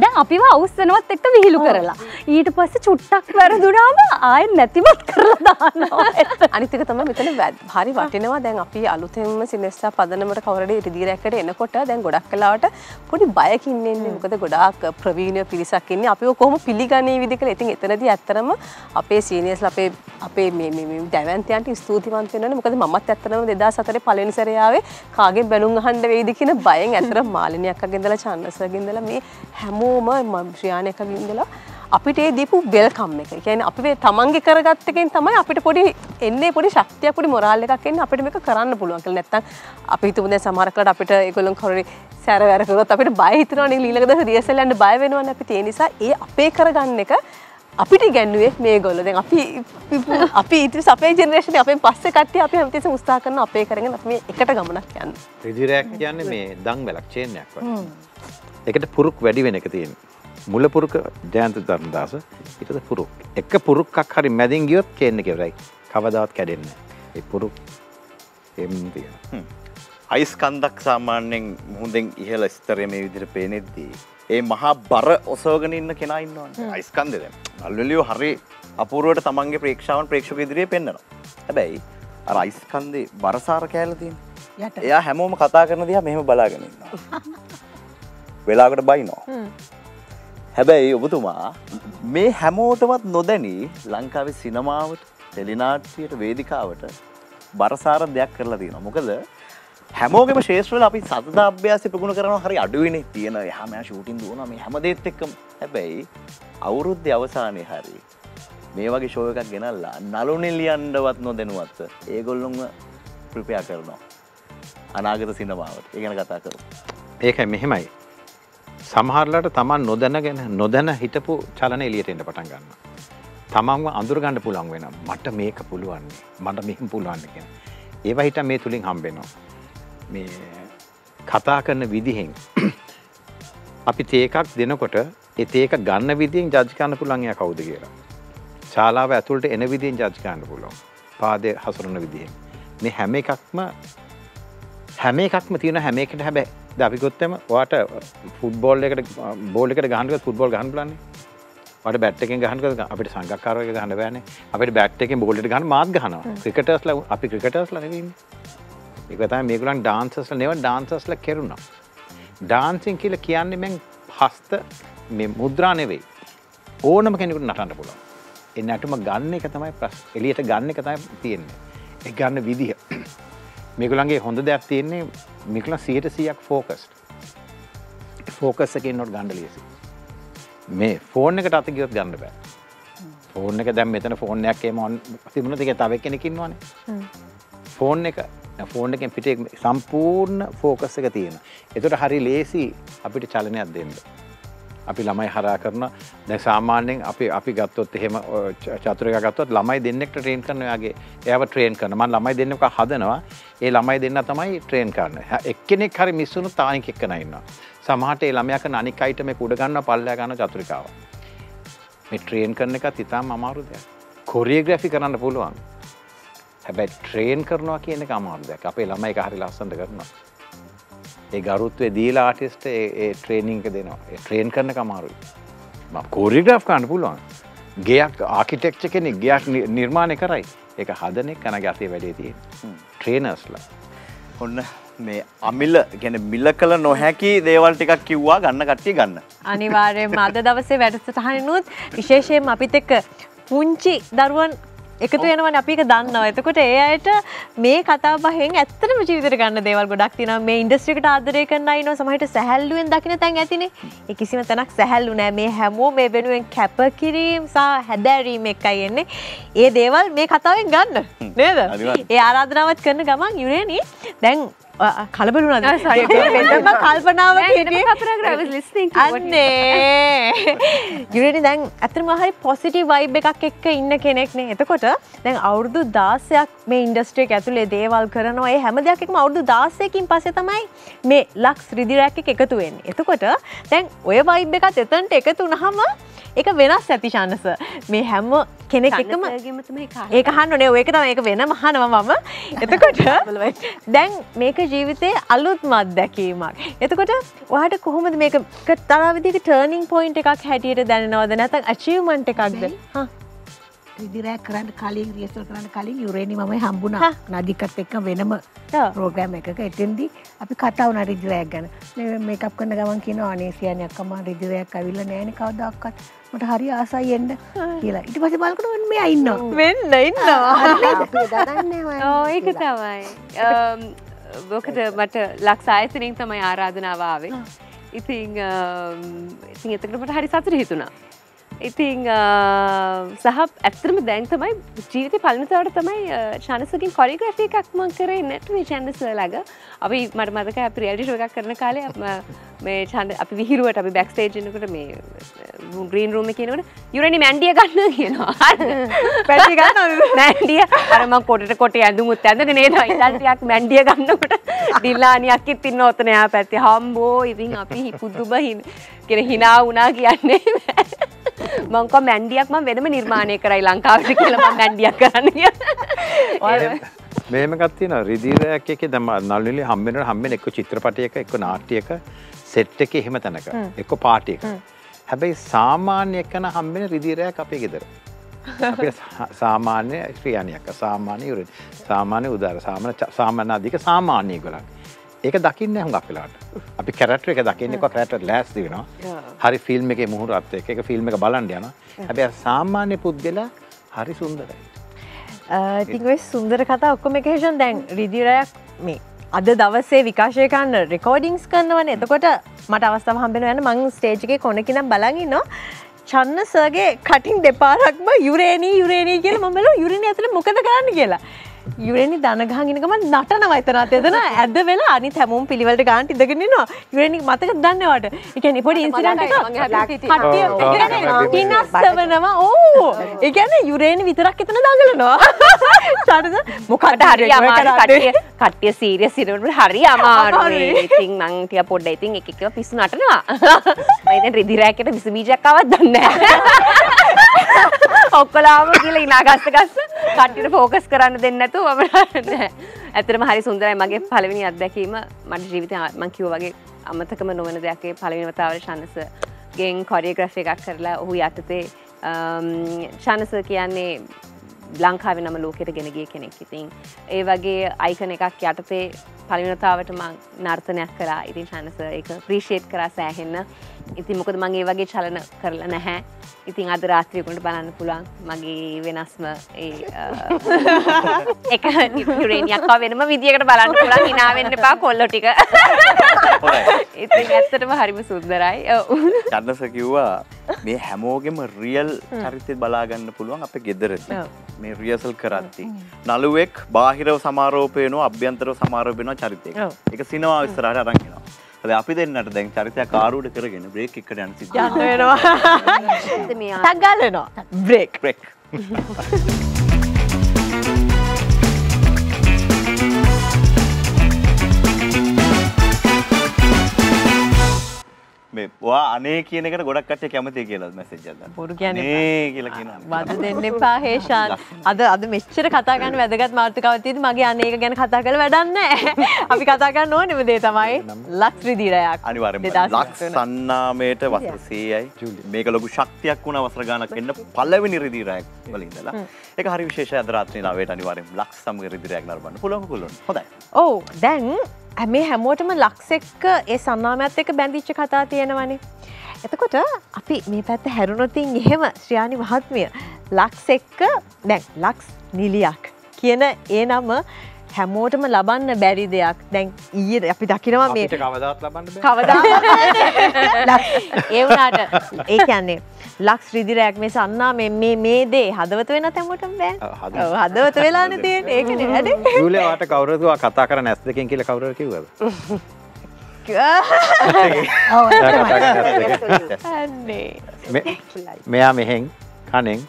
දැන් අපිව අවස්සනවත් එක්ක විහිලු කරලා. ඊට පස්ස චුට්ටක් වැරදුනාම ආය නැතිවත් කරලා දානවා. අනිතික තම මෙතන හරි වටිනවා. දැන් අපි අලුතෙන්ම සිනෙස්සා පදනමට කවරඩේ රිදිරැක්කට එනකොට දැන් ගොඩක් කලාවට පොඩි බයකින්නෙන්නේ මොකද ගොඩාක් ප්‍රවීණය පිරිසක් ඉන්නේ. අපි කොහොම පිළිගන්නේ විදි කළ ඉතින් එතනදී ඇත්තරම අපේ සීනියස් අපේ අපේ මේ මේ දැවන්තයන්ට ස්තුතිවන්ත වෙනවනේ. මොකද මමත් ඇත්තටම 2004 පළවෙනි සැරේ කාගෙන් බැලුම් අහන්න වෙයිද කියන බයෙන් ඇත්තට මාලිනියක් අගෙන්දලා චන්නසගෙන්දලා මේ හැමෝම මම ශ්‍රියාණයකගෙන් ඉඳලා අපිට ඒ දීපු වෙල්කම් එක. කියන්නේ අපි මේ තමන්ගේ කරගත්ත එකෙන් තමයි අපිට පොඩි එන්නේ පොඩි ශක්තියක් පොඩි මොරාල් එකක් එන්නේ අපිට මේක කරන්න පුළුවන් කියලා. නැත්තම් අපි හිතමු දැන් සමහරකට අපිට ඒගොල්ලොන් කරේ සැර වැර කරොත් අපිට බය හිතෙනවනේ ඊළඟ දවසේ රියසල් යන්න බය වෙනවනේ අපි. ඒ නිසා ඒ අපේ කරගන්න එක අපිට ගැන්නුවේ මේ ගොල්ල දැන් අපි අපි ඉතින් අපේ ජෙනරේෂන් අපේ පස්සේ කට්ටිය අපි හැමතිස්සෙම උත්සාහ කරන අපේ කරගෙන අපි මේ එකට ගමනක් යන්න. රිදිරයක් කියන්නේ මේ දං වැලක් චේනයක් වගේ. එකට පුරුක් වැඩි වෙන එක තියෙන. මුල පුරුක ජයන්ත ධර්මදාස ඊටද පුරුක්. එක පුරුක්ක් හරි මැදින් ගියොත් චේන්න කෙවරයි. කවදාවත් කැඩෙන්නේ නැහැ. ඒ පුරුක් එම් තියෙන. අයිස් කන්දක් සාමාන්‍යයෙන් මුහුදෙන් ඉහල ස්තරය මේ විදිර පේනෙද්දී. ඒ මහා බර ඔසෝගෙන ඉන්න කෙනා ඉන්නවා අයිස්කන්දද අල්වලියෝ හරි අපුරුවට තමන්ගේ ප්‍රේක්ෂාවන් ප්‍රේක්ෂක ඉදිරියේ පෙන්න්නනවා. හැබැයි අර අයිස්කන්දේ බරසාර කෑලතින් එයා හැමෝම කතා කරන දිහා මෙහෙම බලාගෙනන්නවා. වෙලාකට බයිනෝ. හැබැයි ඔබතුමා මේ හැමෝටවත් නොදැනී ලංකාවේ සිනමාවට ටෙලිනාට්ටියට වේදිකාවට බරසාර දෙයක් කරලා තියෙන මොකද හැමෝගම ශේෂ්‍රල අපි සතත අභ්‍යාස ප්‍රගුණ කරන හරි අඩුවනේ තියෙන හම ෂූටින් දුවන මේ හැමදේත් එක්කම හැබැයි අවුරුද්ධ අවසානය හරි මේ වගේ ශෝය එකක් ගෙනල්ලා නලුනිල්ලියන්ඩවත් නොදැනුවත්ත ඒගොල්ලුම ප්‍රපයා කරනවා අනාගත සිනමාවට ඒ ගැන කතා කරු ඒකයි මෙහෙමයි. සමහරලට තමන් නොදැනගෙන නොදැන හිටපු චලන එලියටෙන්ට පටන් ගන්න. තමන්ව අඳුරගණඩ පුළන් වෙන මට මේක පුළුවන්නේ මට මෙහම පුළුවන්න කියෙන. ඒව හිට මේ තුළින් හම්බෙනවා. මේ කතා කරන විදිහෙන් අපි තේකක් දෙනකොට එතේක ගන්න විදිියෙන් ජජ්කන්න පුළන්ය කවුද කියලා. ශාලාව ඇතුළට එන විදිෙන් ජජ්කාන්න පුලොන් පාදය හසුරන විදිහෙන්. මේ හැම එකක්ම හැම එකක්ම තියෙන හැම එකට හැබැ දපිකොත්තම වාට ෆුටබෝල් එකට බෝලිකට ගහන්ක ෆුටබෝල් ගහන් ලන්නේ ට බැට්ක ගහනක අපට සංගකාරය ගහන්න බෑන අපට බැට්ක බෝලට ගන්න මාත් ගහනවා. ක්‍රිකටස්ල අපි ක්‍රිකටස් ලනවීම එකතයි මේකුලන් ඩාන්සස්ල නෙව ඩාන්සස්ල කෙරුණා. ඩාන්සින් කියල කියන්නේ හස්ත මේ මුද්‍රා නෙවෙයි. ඕනම කෙනෙකුට නටන්න පුළුවන්. එ නැටුම ගන්න එක තමයි ප්‍රස් එලියට ගන්න එක තමයි තියෙන්නේ. එ ගන්න විදිහ. මේකුලන්ගේ හොඳ දෙයක් තියෙන්නේ මිකල සියට සියක් ෆෝකස්ට ෆෝකස් එක නොට ගණඩ ලියසි මේ ෆෝන් එකට අත ගියොත් ගන්න බෑ. ෆෝන් එක දැම් මෙතන ෆෝර්නයක් මොන් තිබුණ තික තව කෙනෙකින් වන ෆෝන් එක ෆෝන් එකෙන් පිට සම්පූර්ණ ෆෝකස් එක තියෙන එතට හරි ලේසි අපිට චලනයක් දෙන්න. අපි ළමයි හරා කරන දැ සාමාන්‍යෙන් අපි අපි ගත්තොත් එහෙම චතුරක ගත්තොත් ළමයි දෙන්නෙක්ට ට්‍රේන් කරනයාගේ ඒව ට්‍රේන් කරන මන් ළමයි දෙන්නක හදනවා. ඒ ළමයි දෙන්න තමයි ට්‍රේන් කරන්න. එක්කෙනෙක් හරි මිස්සුණු තානික එක්කනඉන්න සමහට ඒ ළමයක නනික් අයිට මේ කුඩගන්න පල්ලය ගන්න චතුරිකාව. මේ ට්‍රේන් කරන එක තිතාම් අමාරු දෙයක්. කොරියග්‍රැෆි කරන්න පුළුවන්. හැබැයි ට්‍රේන් කරනවා කියන අමාරුදයක් අපේ ළමයි එක හරි ලස්සඳ කරනවා. ඒ ගරුත්වේ දීලා ආටිස්ට ඒ ට්‍රේනිංක දෙනවා. ට්‍රේන් කරන කමාරුයි කෝරිග්‍රාෆ් කාන්න පුළුවන්. ගයක් ආකිටෙක්ච කෙනෙක් ගයක් නිර්මාණය කරයි. එක හදනෙක් කන ගතය වැඩේ තිය ට්‍රේනස්ලා ඔන්න මේ අමිල ගැන මිල කළ නොහැකි දේවල් ටිකක් කිව්වා ගන්න කට්ටිය ගන්න. අනිවාර්යයෙන්ම අද දවසේ වැඩසටහනිනුත් විශේෂයෙන් අපිත් එක්ක පුංචි දරුවන් එකතු වෙනවන අපික දන්නවා. එතකොට ඒ අයට මේ කතා පහෙන් ඇත්තටම ජීවිතයට ගන්න දේවල් ගොඩක් තියෙනවා. මේ ඉන්ඩස්ට්‍රියට ආදරය කරන්න ඉන්නවා. සමහරට සැහැල්ලුවෙන් දකින්න තැන් ඇතිනේ. ඒ කිසිම තැනක් සැහැල්ලු නෑ. මේ හැමෝ මේ වෙනුවෙන් කැපකිරීම සහ හැදෑරීම එකයි එන්නේ. ඒ දේවල් මේ කතාවෙන් ගන්න. නේද? ඒ ආරාධනාවත් කරන ගමන් යුරේනී දැන් කලබලුනද වෙනම කල්පනාව අන්නේ. යුරනි දැන් ඇතරම හරි පොසිටි වයිබ් එකක් එක්ක ඉන්න කෙනෙක්නේ එතකොට දැන් අවුරුදු දාසයක් මේ ඉන්ඩස්ට්‍රේක් ඇතුළේ දේවල් කරනවා. ඒ හැම දෙයක්ම අවුරුදු දාසයකින් පස්සේ තමයි මේ ලක්ස් රිදිරැක්ක එකතු වෙන්නේ. එතකොට දැන් ඔය වයිබ් එකත් එතනට එකතු වුණාම ඒක වෙනස් ඇතිශානස මේ හැම කෙනෙක් එකම ඒක හන්නනේ ඒක තම ඒක වෙන මහනවා මම. එතකොට දැන් මේක ජීවිතය අලුත් මත් දැකීමක්. එතකොට ඔහට කොහොමද මේක තරවිදික ටර්නිං පොයින්් එකක් හැටියට දැනවද නැතක් අචීවමන්ට එකක්ද? රිදිරෑ කරන්න කලින් රියසල් කරන්න කලින් යුරේනි මම හම්බුණා. නදිකත් එක්ක වෙනම ප්‍රෝග්‍රෑම් එකක. එතෙන්දි අපි කතාවන රිදිරයක් ගැන. මේකක් කන්න ගමන් කියන අනේසියනයක්කම රිදිරයක් ඇවිල්ල නෑන කවදක්කත් මට හරි ආසයි එන්න කියලා. ඉට පස බලකට වන්න මේ ඉන්න වෙන්න ඉන්න ඒක තමයි. බොකද මට ලක්ෂ ආයතනින් තමයි ආරාධනාවාවේ ඉතිං ඉතින් එතකට මට හරි සතුර හිතුණා ඉතිං සහ ඇත්තරම දැන් තමයි ජීවිත පලනතවට තමයි ශනසකින් කොරිග්‍රෆි එකක්ම කරේ නැට මේ චැන්ඩස ලග අපි මට මතක අපිරියල්ටි ෝගක් කරන කාලේ මේ චන්ද අපි විහිරුවට අපි බැක්ස්ටේජනකට මේ ග්‍රීන් රූම කියනකට යුරනි මැන්ඩිය ගන්න කියනවා. මැන්ඩිය අරම කොටට කොට ඇඳුමුත් ඇඳ නේ ඉල්ටයක් මැන්ඩිය ගන්නකට ඩිල්ලානියක් ඉතින්න ඔතනයා පැත්ති. හම්බෝ ඉතින් අපි පුද්දුබ හින් කෙන හිනා වුනා කියන්නේ මංක මැන්ඩියක් ම වෙනම නිර්මාණය කරයි ලංකාවට කියලම මැන්ඩියක් කරන්න මෙහෙම ගත්තින රිදිරයක් එක දම නල්ලි හම්බෙන හම්බෙන එක්ක චිත්‍රපටයක එක්ක නාට්‍යයක සෙට් එක එහෙම තැනක. එක්ක පාටියක හැබැයි සාමාන්‍ය එක්කන හම්බෙන රිදිරයක් අපේ ගෙදර. අපි සාමාන්‍ය ක්‍රියාණයක් සාමාන්‍ය යුර සාමාන්‍ය උදාර සාමන සාමාන්‍ය අධික සාමාන්‍යය ගොලක් ඒක දකින්න හුඟ අපිලාට අපි කැරට්‍ර එක දකින්න එක කැට ලෑස්ති වෙනවා. හරි ෆිල්ම් එක මුහුරත් එක එක ෆිල්ම් එක බලන්ඩ යන හැබැ සාමාන්‍ය පුද්ගලා හරි සුන්දරයි. තිංගයි සුන්දර කතා ඔක්කොම එකේෂන් දැන් රිදිරයක් මේ අද දවසේ විකාශය කන්න රෙකෝඩිංස් කරන්නවන එතකොට මට අවස්ථාව හම්බෙන යන මං ස්ටේජ්ගේ කොනකිනම් බලගන්න නවා චන්නසගේ කටින් දෙපාරක්ම යුරේනී යුරේනී කියල මමල යුරණ ඇතුළ මොකද කරන්න කියලා. යුරනි දනගහගෙනකම නටන වයිතනත් එදන ඇද වෙලා අනි තැමුම් පිළිවලට ගාන්ට ඉදගෙනනවා යුරනි මතක දන්නවට එකැන පොඩි ඉන්සිරට පින්නස්සවනවා ඕ! එකන යුරේණ විතරක් එතන දඟලනවා. චරද මොකට හරි කට්ටිය සීරිය සිරුවට හරි අමාරුයි. ඉතින් මංටිය පොඩ්ඩ ඉතින් එකව පිස්සු නටනවා. මයිත රිදිරෑකට විස බීජක්කාවත් දන්න ඔක්කොලාම කියල ඉනාගස්ත ගස්ස කට්ටිට ෆෝකස් කරන්න දෙන්නතු මම ඇතරම හරි සුන්දරයි. මගේ පලවෙනි අත්දැකීම මට ජීවිත මං කිව් වගේ අමතකම නොවන දෙයක්ේ පලවිනවතාවට ශන්නස ගෙන් කොරියග්‍රෆ එකක් කරලා ඔහු යටතේ ශනස කියන්නේ ලංකාව නම ලෝකෙට ගෙනගිය කෙනෙක් ඉතින්. ඒ වගේ අයිකන එකක් යටතේ පලිනතාවට මං නර්තනයක් කරා ඉතින් ශනස එක ප්‍රීෂේට් කරා සෑහෙන්න. ඉතින් මොකද මගේ වගේ චලන කරලා නැහැ. ඉතින් අද රාත්‍රියකුට බලන්න පුළුවන් මගේ වෙනස්ම එක රේනියක්කා වෙනම විදිකට බලන්න පුළන් හිනාවෙන්න පා කොල්ලො ටික. ඉතින් ඇත්තටම හරිම සුන්දරයි. චන්නස කිව්වා මේ හැමෝගෙම රියල් චරිතය බලාගන්න පුළුවන් අප ගෙදරද. මේ රියසල් කරත්ති නළුවෙක් බාහිරව සමාරෝපයනවා අභ්‍යන්තරව සමාරෝපයනවා චරිතය එක සිනවා විස්තරට අරන්ගෙනවා අද අපි දෙන්නට දැන් චරිතයක් කාරුඩ කරගෙන බ්‍රේක් එකට යන සිද්ධ වෙනවා. තක්ගලනවා බ්‍රේක් බ්‍රේක් මේ වා අනේ කියනකට ගොඩක් කට්ටිය කැමති කියලා මැසේජ් එකක් දාන්න. බොරු කියන්නේ නේ කියලා කියනවා. බද දෙන්න එපා හේෂාන්. අද අද මෙච්චර කතා කරන්න වැදගත් මාතෘකාවක් තියෙදි මගේ අනේ එක ගැන කතා කරලා වැඩක් නැහැ. අපි කතා කරන්න ඕනෙම දේ තමයි ලක්ස් රිදීරයක්. අනිවාර්යෙන්ම ලක්ස් සන්නාමයට වසර 100යි. මේක ලොකු ශක්තියක් වුණා වසර ගානක් එන්න පළවෙනි රිදීරයක් වල ඉඳලා. ඒක හරි විශේෂයි අද රාත්‍රී 9ට අනිවාර්යෙන් ලක්ස් සමග රිදීරයක් නරඹන්න පුළුවන් කුලොන්. හොඳයි. ඔව් දැන් මේ හැමෝටම ලක්ස් එක්ක ඒ සන්නාමයත් එක්ක බැඳිච්ච කතා තියෙනවනේ. එතකොට අපි මේ පැත්ත හැරුණොතින් එහෙම ශ්‍රියානි මහත්මිය ලක්ස් එක්ක දැන් ලක්ස් නිලියක් කියන ඒ නම හැමෝටම ලබන්න බැරි දෙයක්. දැන් ඊය අපි දකිනවා මේ කවදත් ලබන්න කවදා ඒ වුණාට. ඒ කියන්නේ ලක්ස් රිදිරයක් මේ සන්නා මේ මේ දේ හදවත වෙන තැමටම බෑ. හදවත වෙලාන තියෙන ඒකන වැඩ. ජුලවාට කවරතුවා කතා කර නැස් දෙකින් කියල කවර කිවද මෙයා මෙහෙන් කනෙන්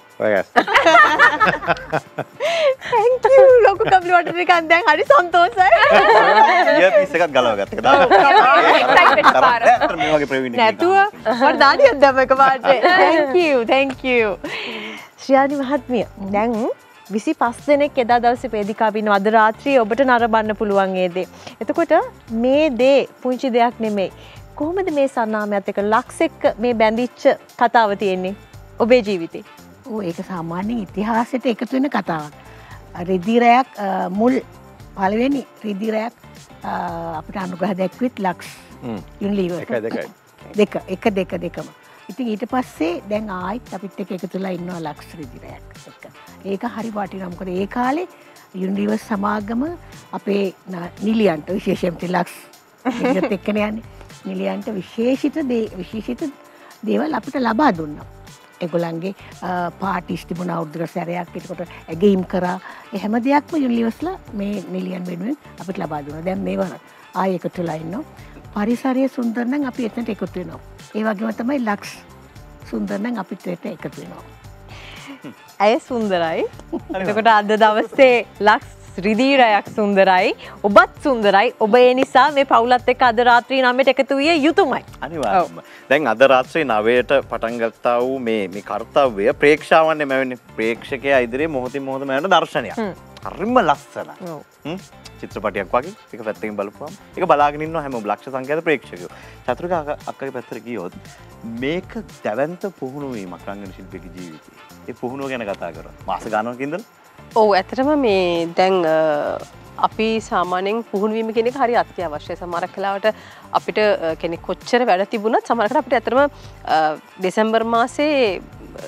ලොකු කපිලුවට එකන් දැන් හරි සන්තෝසයි පිස්සකත් ගලවගත්ත නැතුව මට දානියක් දැම එක පාට තැංකූ ශ්‍රියානි මහත්මිය දැන් විසි පස් දෙනෙක් එදා දවස පේදිකාබින අද රාත්‍රී ඔබට නරබන්න පුළුවන් ඒදේ. එතකොට මේ දේ පුංචි දෙයක් නෙමෙයි. කොහොමද මේ සන්නාමයත් එක ලක්සෙක්ක මේ බැඳිච්ච කතාව තියෙන්නේ? ඔබේ ජීවිතේ. ඕ ඒක සාමාන්‍යෙන් ඉතිහාසයට එකතු වෙන කතාවක්. රෙදිරයක් මුල් පළවෙනි රිදිරයක් අපට අනුගහ දැක්විත් ලක්ස් යුන්ලීව දෙක එක දෙක දෙකම. ඉතින් ඊට පස්සේ දැන් ආයිත් අපිත් එක එකතුලා ඉන්නවා ලක්ස් රිදිරයක්. ඒක හරි පාටි නම්කර ඒ කාලේ යුන්ඩිවස් සමාගම අපේ නිලියන්ට විශේෂම්ති ලක්ස් එක්කන යන්නේ නිලියන්ට විශේෂිත විශේෂිත දේවල් අපිට ලබා දුන්නා. එගොලන්ගේ පාටිස් තිබුණ අවුද්දර සැරයක් එතකොට ඇගේම් කරා. එහැම දෙයක්ම යුනිවස්ල මේ නිලියන් වෙනුවෙන් අපිට ලබා දුන දැම් මේ වන ආය එකතුලා ඉන්න පරිසරය සුන්දරනං අපි එතනට එකතු වෙනවා. ඒ වගේම තමයි ලක්ස් සුන්දරනං අපිත් එත එකතු වෙනවා. ඇය සුන්දරයි. එතකොට අද දවස්සේ ලක්ස් ලක්ස් රිදීරයක් සුන්දරයි ඔබත් සුන්දරයි ඔබ ඒ නිසා මේ පවුලත් එක්ක අද රාත්‍රී නමට එකතු විය යුතුමයි. අනිවාර්යයෙන්ම. දැන් අද රාත්‍රී නවයට පටන් ගත්තා වූ මේ මේ කර්තව්‍ය ප්‍රේක්ෂාවන්නේ මැවෙන්නේ ප්‍රේක්ෂකයා ඉදිරියේ මොහොතින් මොහොත මැවෙන දර්ශනයක්. හරිම ලස්සනයි. හ්ම්. චිත්‍රපටයක් වගේ එක පැත්තකින් බලපුවම ඒක බලාගෙන ඉන්නවා හැම ලක්ෂ සංඛ්‍යාත ප්‍රේක්ෂකයෝ. චතුරික අක්කගේ පැත්තට ගියොත් මේක දැවැන්ත පුහුණු වීමක් රංගන ශිල්පියෙකුගේ ජීවිතේ. ඒ පුහුණුව ගැන කතා කරා. මාස ගානක් ඉඳලා ඔව් ඇත්තටම මේ දැන් අ, අපි සාමාන්‍යයෙන් පුහුණුවීම කෙනෙක් හරි අත්‍යවශ්‍ය සමහරක් කලාවට අපිට අ, කෙනෙක් කොච්චර වැඩ තිබුණත් සමහරකට අපිට ඇත්තටම අ, දෙසැම්බර් මාසේ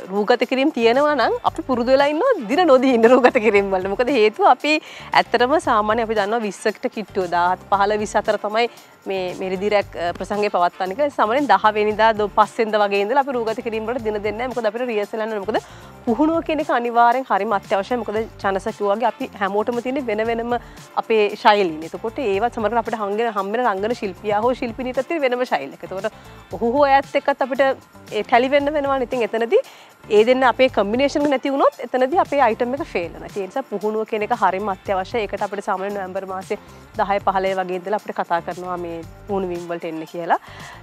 රූගත කිරීම තියෙනවා නම් අපි පුරුදු වෙලා ඉන්නවා දින නොදී ඉන්න රූගත කිරීම වලට. මොකද හේතුව අපි ඇත්තටම සාමාන්‍ය අපි දන්නවා 20කට කිට්ටුව 17 15 24 තමයි මේ මෙරිදිරයක් ප්‍රසංගය පවත්වන්න කියලා. සාමාන්‍යයෙන් 10 වෙනිදා 5 වෙනිදා වගේ ඉඳලා අපි රූගත කිරීම වලට දින දෙන්නේ නැහැ. මොකද අපිට රියසල් යන්න මොකද පුහුණුව කියන එක අනිවාර්යෙන් හරිම අත්‍යවශ්‍යයි. මොකද චනස කිව්වාගේ අපි හැමෝටම තියෙන වෙන වෙනම අපේ ශෛලීන්. එතකොට ඒවත් සමහරවිට අපිට හංගෙන හම්බෙන රංගන ශිල්පියා හෝ ශිල්පිනියට තියෙන වෙනම ශෛලියක්. එතකොට ඔහු හෝ එයත් එක්කත් අපිට ඒ ටැලි වෙන්න වෙනවා. ඉතින් එතනදී ඒ දෙන්න අපේ කම්බිනේෂන් එක නැති වුණොත් එතනදී අපේ අයිටම් එක ෆේල් වෙනවා. ඒ නිසා පුහුණුව කියන එක හරිම අත්‍යවශ්‍යයි. ඒකට අපිට සාමාන්‍ය නොවැම්බර් මාසේ 10 15 වගේ ඉඳලා අපිට කතා කරනවා මේ පුහුණු වීම් වලට එන්න කියලා.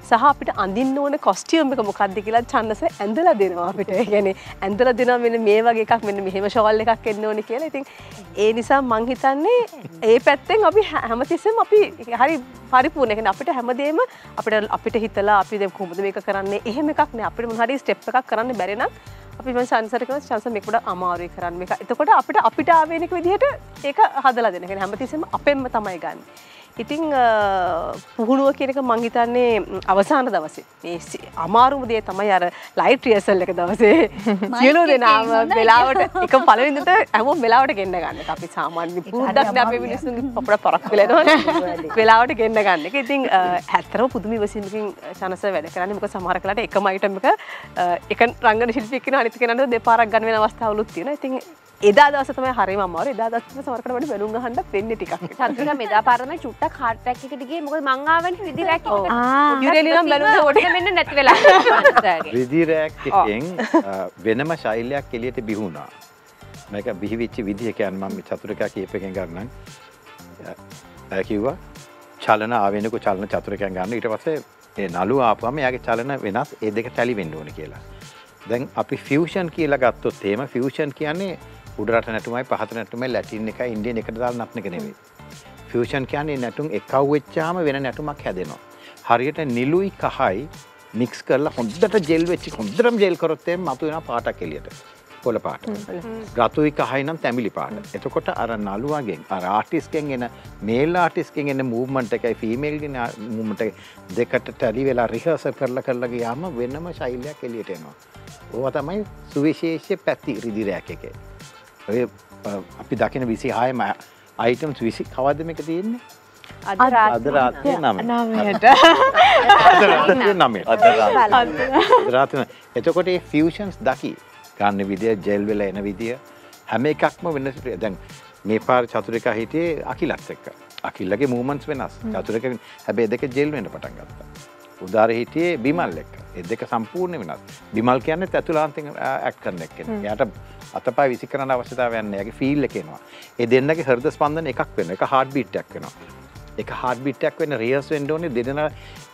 සහ අපිට අඳින්න ඕන කොස්ටියම් එක මොකක්ද කියලා චන්නස ඇඳලා දෙනවා අපිට. ඒ කියන්නේ ඇඳලා දෙනවා මෙන්න මේ වගේ එකක් මෙන්න මෙහෙම ෂෝල් එකක් එන්න ඕනේ කියලා. ඉතින් ඒ නිසා මං හිතන්නේ ඒ පැත්තෙන් අපි හැම- හැමතිස්සෙම අපි හරි පරිපූර්ණ. ඒ කියන්නේ අපිට හැමදේම අපිට අපිට හිතලා අපි දැන් කොහොමද මේක කරන්නේ එහෙම එකක් නෑ. අපිට මොන හරි ස්ටෙප් එකක් කරන්න බැරි නම් අපි මම සංසාර කරන chance මේක වඩා අමාරුයි කරන්න මේක. එතකොට අපිට අපිට ආවේනික විදිහට ඒක හදලා දෙන්න. ඒ කියන්නේ හැමතිස්සෙම අපෙන්ම තමයි ගන්න. ඉතින් අ, පුහුණුව කියන එක මං හිතන්නේ ම්, අවසාන දවසේ අමාරුම දේ තමයි අර ලයිට් රියසල් එක දවසේ සියලු දෙනාම වෙලාවට එක පළවෙනිදට හැමෝම වෙලාවට ගෙන්න ගන්න. අපි සාමාන්‍ය පුරුද්දක් නේ අපේ මිනිස්සුන්ගේ අපට පරක් වෙලා යනවනේ. වෙලාවට ගෙන්න ගන්න එක. ඉතින් අ, ඇත්තටම පුදුම ඉවසීමකින් චනස වැඩ කරන්නේ මොකද සමහර කලාට එක අ, එක රංගන ශිල්පියෙක් කෙනා අනිත් කෙනාට දෙපාරක් ගන්න වෙන අවස්ථාවලුත් තියෙනවා. ඉතින් එදා දවස තමයි හරිම අමාරු. එදා දවස් තමයි සමහර කලාට බැලුම් ගහන්න වෙන්නේ ටිකක්. චන්ද්‍රික මෙදා පාරම චුට්ටක් හાર્ට් ඇටැක් එකට ගියේ මොකද මං ආවනේ රිදි රැක් එකට. යුරේලි නම් බැලුම් ඔඩට මෙන්න නැති වෙලා ඉන්නවා. රිදිරෑක් එකෙන් වෙනම ශෛලයක් එලියට බිහුණා මේක බිහිවිච්ච විදිහ කියන් මම චතුරකයා කියපකෙන් ගන්න ඇය කිව්වා චලන ආවෙනකු චලන චතුරකයන් ගන්න ඊට පස්සේ ඒ නලු ආපුවම යාගේ චලන වෙනස් ඒ දෙක ටැලි වෙන්න ඕන කියලා දැන් අපි ෆියෂන් කියලා ගත්තොත් එහෙම ෆියෂන් කියන්නේ උඩරට නැටුමයි පහත නැටුමයි ලැටින් එකයි ඉන්දියන් එකට දාලා නටන එක නෙවෙයි ෆියෂන් කියන්නේ නැටුම් එකව් වෙච්චාම වෙන නැටුමක් හැදෙනවා. හරියට නිලුයි කහයි මික්ස් කරලා හොඳට ජෙල් වෙච්චි හොඳටම ජෙල් කරොත් එහෙම මතු වෙනවා පාටක් එළියට. පොළ පාට. රතුයි කහයි නම් තැමිලි පාට. එතකොට අර නළුවගෙන් අර ආටිස්කෙන් එන මේල් ආටිස්කෙන් එන මූවමන්ට් එකයි ෆීමේල්ගෙන මූමට දෙකට ටැලි වෙලා රිහස කරලා කරලා ගියාම වෙනම ශෛලයක් එළියට එනවා. ඕවා තමයි සුවිශේෂ පැති රිදිරයක් එක. ඔය අ, අපි දකින විසි හයම අයිටම්ස් විසි කවද මේක තියෙන්නේ? අද අද රාත්‍රී රාත්‍රය නම. නමේ එතකොට ඒ ෆියෂන්ස් දකි. ගන්න විදිය ජෙල් වෙල එන විදිය. හැම එකක්ම වෙන්න දැන් මේ පාර චතුරික හිටියේ අකිලත් එක්ක. අකිල්ලගේ මූමන්ස් වෙනස්. චතුරක හැබේ දෙක ජෙල් වෙන්න පටන් ගත්තා උදාර හිටියේ බිමල් එක්ක. එ දෙක සම්පූර්ණ වෙනස්. බිමල් කියන්න ඇතුලාන්ති ඇක් කරන එක්කෙන යට අතපා විසි කරන අවශ්‍යතාවයන්න ඇගේ ෆිල් එකෙනවා ඒ දෙන්නගේ හරද ස්පන්දන එකක් වෙන එක හාඩ් බිට්ටක් වෙනවා. එක හාඩ් බිට්ටක් වෙන රියස් වෙන්ඩෝනේ දෙදෙන.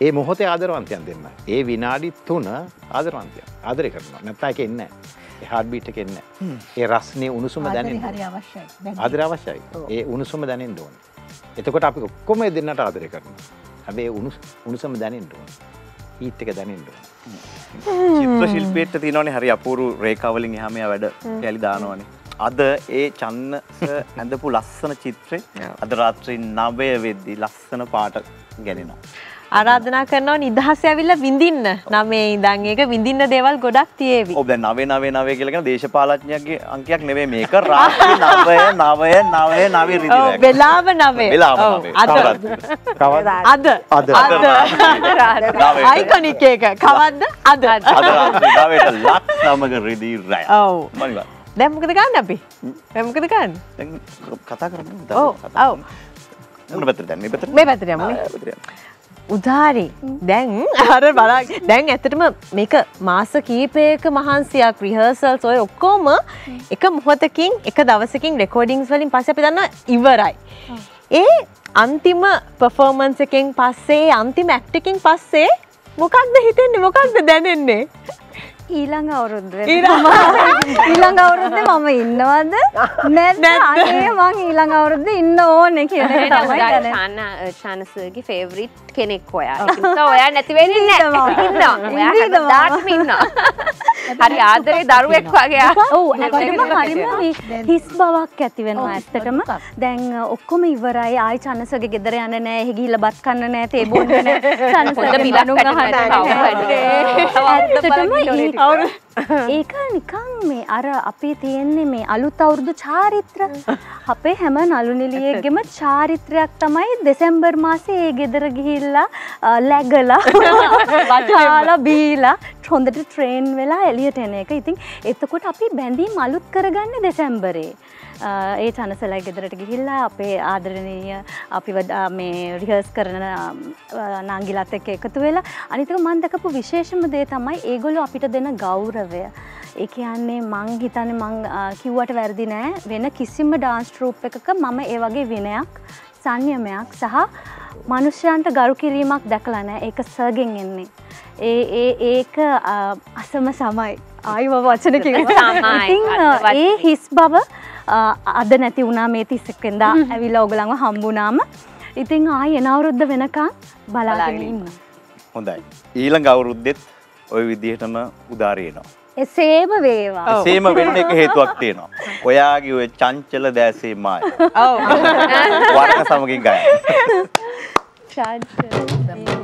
ඒ මොහොතේ ආදරවන්තයන් දෙන්න. ඒ විනාඩි තුන ආදරවන්තය ආදරය කරනවා. නැත්තා එක එන්න හාඩ් බිට් එක එන්න ඒ රස්නය උණුසුම. දැන් ආදර අවශ්‍යයි. ඒ උණුසුම දැනෙන් ඕන. එතකොට අපි ඔක්කොම දෙන්නට ආදරය කරන හැබේ උණුසම දැනෙන් ඕන. ඊත් එක දැනෙන් ඕන. චිත්‍ර ශිල්පයට තියනවනේ හරි අපූරු රේකාවලින් එහමය වැඩ කැලි දානවනේ. අද ඒ චන්නස ඇඳපු ලස්සන චිත්‍රය අද රාත්‍රී නවය වෙද්දි ලස්සන පාට ගැනෙනවා. ආරාධනා කරනවා නිදහස ඇවිල්ලා විඳින්න නමේ ඉඳන් ඒක විඳින්න දේවල් ගොඩක් තියේවි. ඔබ දැන් නවේ නවේ නවේ කියලා කියන දේශපාලඥයෙක්ගේ අංකයක් නෙවෙයි මේක රාත්‍රී නවය නවය නවය නවය ඔව් රිදිරයක්. වෙලාව නවේ. වෙලාව ඔව්, නවය. අද නවරත්න. කවද අද අද අද. අයිකොනික් එක කවද්ද අද අද රාත්‍රී නවයට ලක් නමක රිදී රැ. ඔව් මනිවා. දැන් මොකද ගන්න අපි දැන් මොකද ගන්න දැන් කතා කරමු. ඔව් ඔව් මොන පැත්තට දැන් මේ පැත්තට? මේ පැත්තට යමු. උදාරි දැන් අර බලා දැන් ඇතටම මේක මාස කීපයක මහන්සියක් රිහර්සල්ස් ඔය ඔක්කෝම එක මොහොතකින් එක දවසකින් රෙකෝඩිංස් වලින් පස්ස අපි දන්න ඉවරයි. ඒ අන්තිම පෆෝර්මන්ස එකෙන් පස්සේ අන්තිම ඇක්ටකින් පස්සේ මොකක්ද හිතෙන්නේ මොකක්ද දැනෙන්නේ. ඊළඟ අවුරුද්ද ඊළඟ- අවුරුද්ද මම ඉන්නවද? නැද්ද? අනේ මං ඊළඟ අවුරුද්ද ඉන්න ඕනේ කියන එක තමයි දැනෙන්නේ. ශාන ශානසගේ ෆේවරිට් කෙනෙක් ඔයා. ඉතින් ඔයා නැතිවෙන්න ඉන්නවා. ඉන්නවා. ඔයා ඉන්නවා. හැමදාටම ඉන්නවා. හරි ආදරේ දරුවෙක් වගේ ඔව් ඇත්තටම හරිම හිස් බවක් ඇති වෙනවා ඇත්තටම. දැන් ඔක්කොම ඉවරයි. ආයි චනසගේ ගෙදර යන්න නෑ. එහෙ ගිහිල්ලා බත් කන්න නෑ. තේ බොන්න නෑ. හොඳ චනසගේ මිලක් බණුන් පැටියට අහන්න කවුරු නෑ. වැඩේ. ඇත්තටම ඊ- ඒක නිකන් මේ අර අපේ තියෙන්නේ මේ අලුත් අවුරුදු චාරිත්‍ර. අපේ හැම නලු නිලියෙක්ගෙම චාරිත්‍රයක් තමයි දෙසැම්බර් මාසේ ඒ ගෙදර ගිහිල්ලා läගලා කාලා බීලා හොඳට ට්‍රේන් වෙලා එලියට එන එක. ඉතින් එතකොට අපි බැඳීම් අලුත් කරගන්න දෙසැම්බරේ ඒ චනසලයි ගෙදරට ගිහිල්ලා අපේ ආදරණීය අපි වඩා මේ රිහර්ස් කරන නංගිලත් එක්ක එකතු වෙලා අනිතක මන් දකපු විශේෂම දේ තමයි ඒගොල්ලෝ අපිට දෙන ගෞරවය ඒ කියන්නේ මං හිතන්නේ මං කිව්වට වැරදි නෑ වෙන කිසිම ඩාන්ස් ට්‍රූප් එකක මම ඒ වගේ විනයක් සංයමයක් සහ මනුෂ්‍යයන්ට ගරු කිරීමක් දැකලා නෑ ඒක සර්ගෙන් එන්නේ ඒ ඒ ඒක අසම සමයි ආයිම වචන කිව්වා. සමයි. ඉතින්. ඒ හිස් බව අද නැති වුණා මේ තිස්සක්වෙන්දා ඇවිල්ලා ඔගලන්ව හම්බුනාම ඉතින් ආයි එනවරුද්ධ වෙනකම් බලාගෙන ඉන්න. හොඳයි. ඊළඟ අවුරුද්දෙත් ඔය විදිහටම උදාරයනවා. එසේම වේවා. සේම වෙන්න එක හේතුවක් තියෙනවා. ඔයාගේ ඔය චංචල දෑසේ මාය. වර්ණ සමගින් ගයන්න. චංචල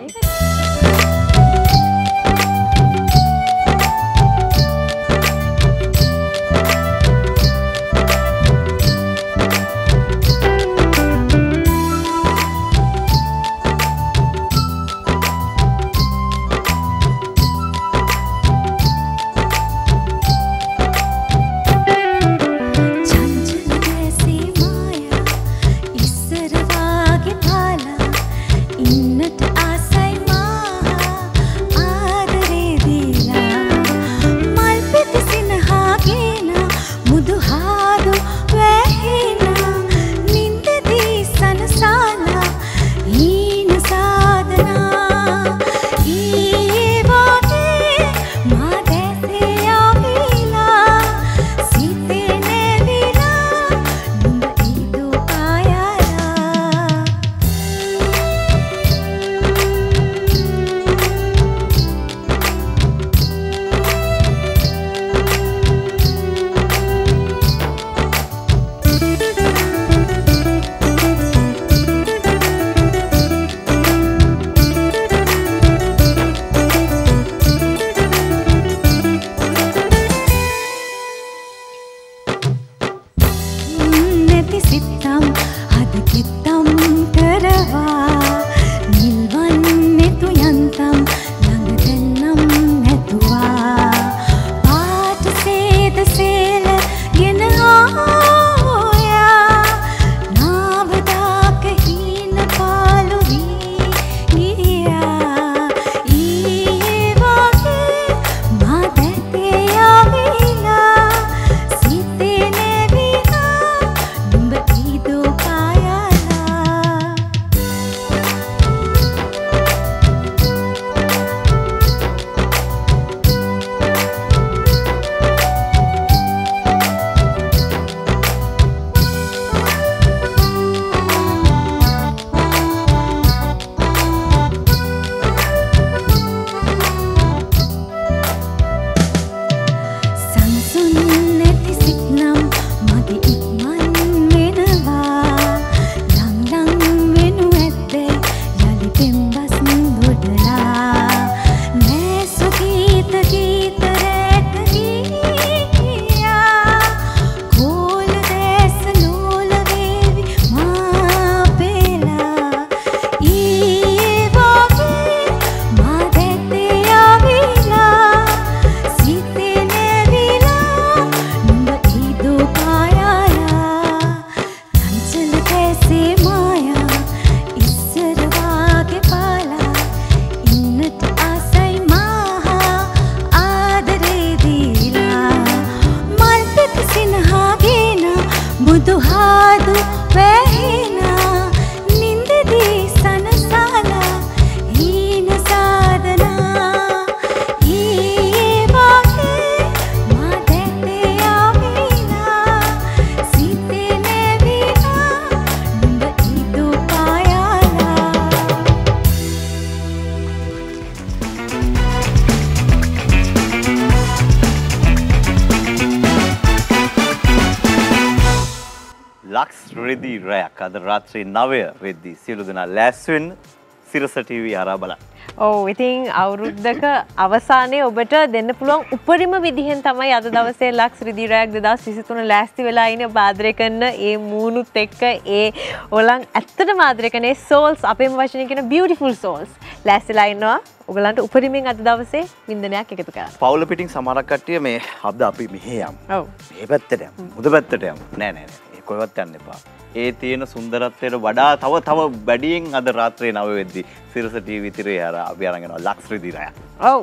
රාත්‍රී නවය වෙද්දී සියලු දෙනා ලැස්වෙන් සිරස TV හරා බලන්න. ඔව් ඉතින් අවුරුද්ධක අවසානයේ ඔබට දෙන්න පුළුවන් උපරිම විදිහෙන් තමයි අද දවසේ ලක්ස් රිදිරයක් දෙදස් විසිතුන ලෑස්ති වෙලා ඉන්න. බාදරය කරන්න ඒ මූුණුත් එක්ක ඒ ඔලන් ඇත්තට මාදරකනේ සෝල්ස් අපේම වශනය කෙන බියටිෆුල් සෝල්ස් ලෑස්තිලා ඉන්නවා. ඔගලන්ට උපරිමින් අද දවසේ විින්දනයක් එකතු කර පවුල පිටින් සමරක්කට්ටිය මේ හබ්ද අපි මෙහේ යම්. ඔව්. මේ පැත්තට යම්. මුද පැත්තට යම්. නෑ කොයවත් යන්න එපා. ඒ තියෙන සුන්දරත්වයට වඩා තව තව බැඩියෙන් අද රාත්‍රයේ නව වෙද්දි සිරස ටීවී තිරේ හර අපි අරගෙනවා ලක්ස් රිදිරය ඔව්.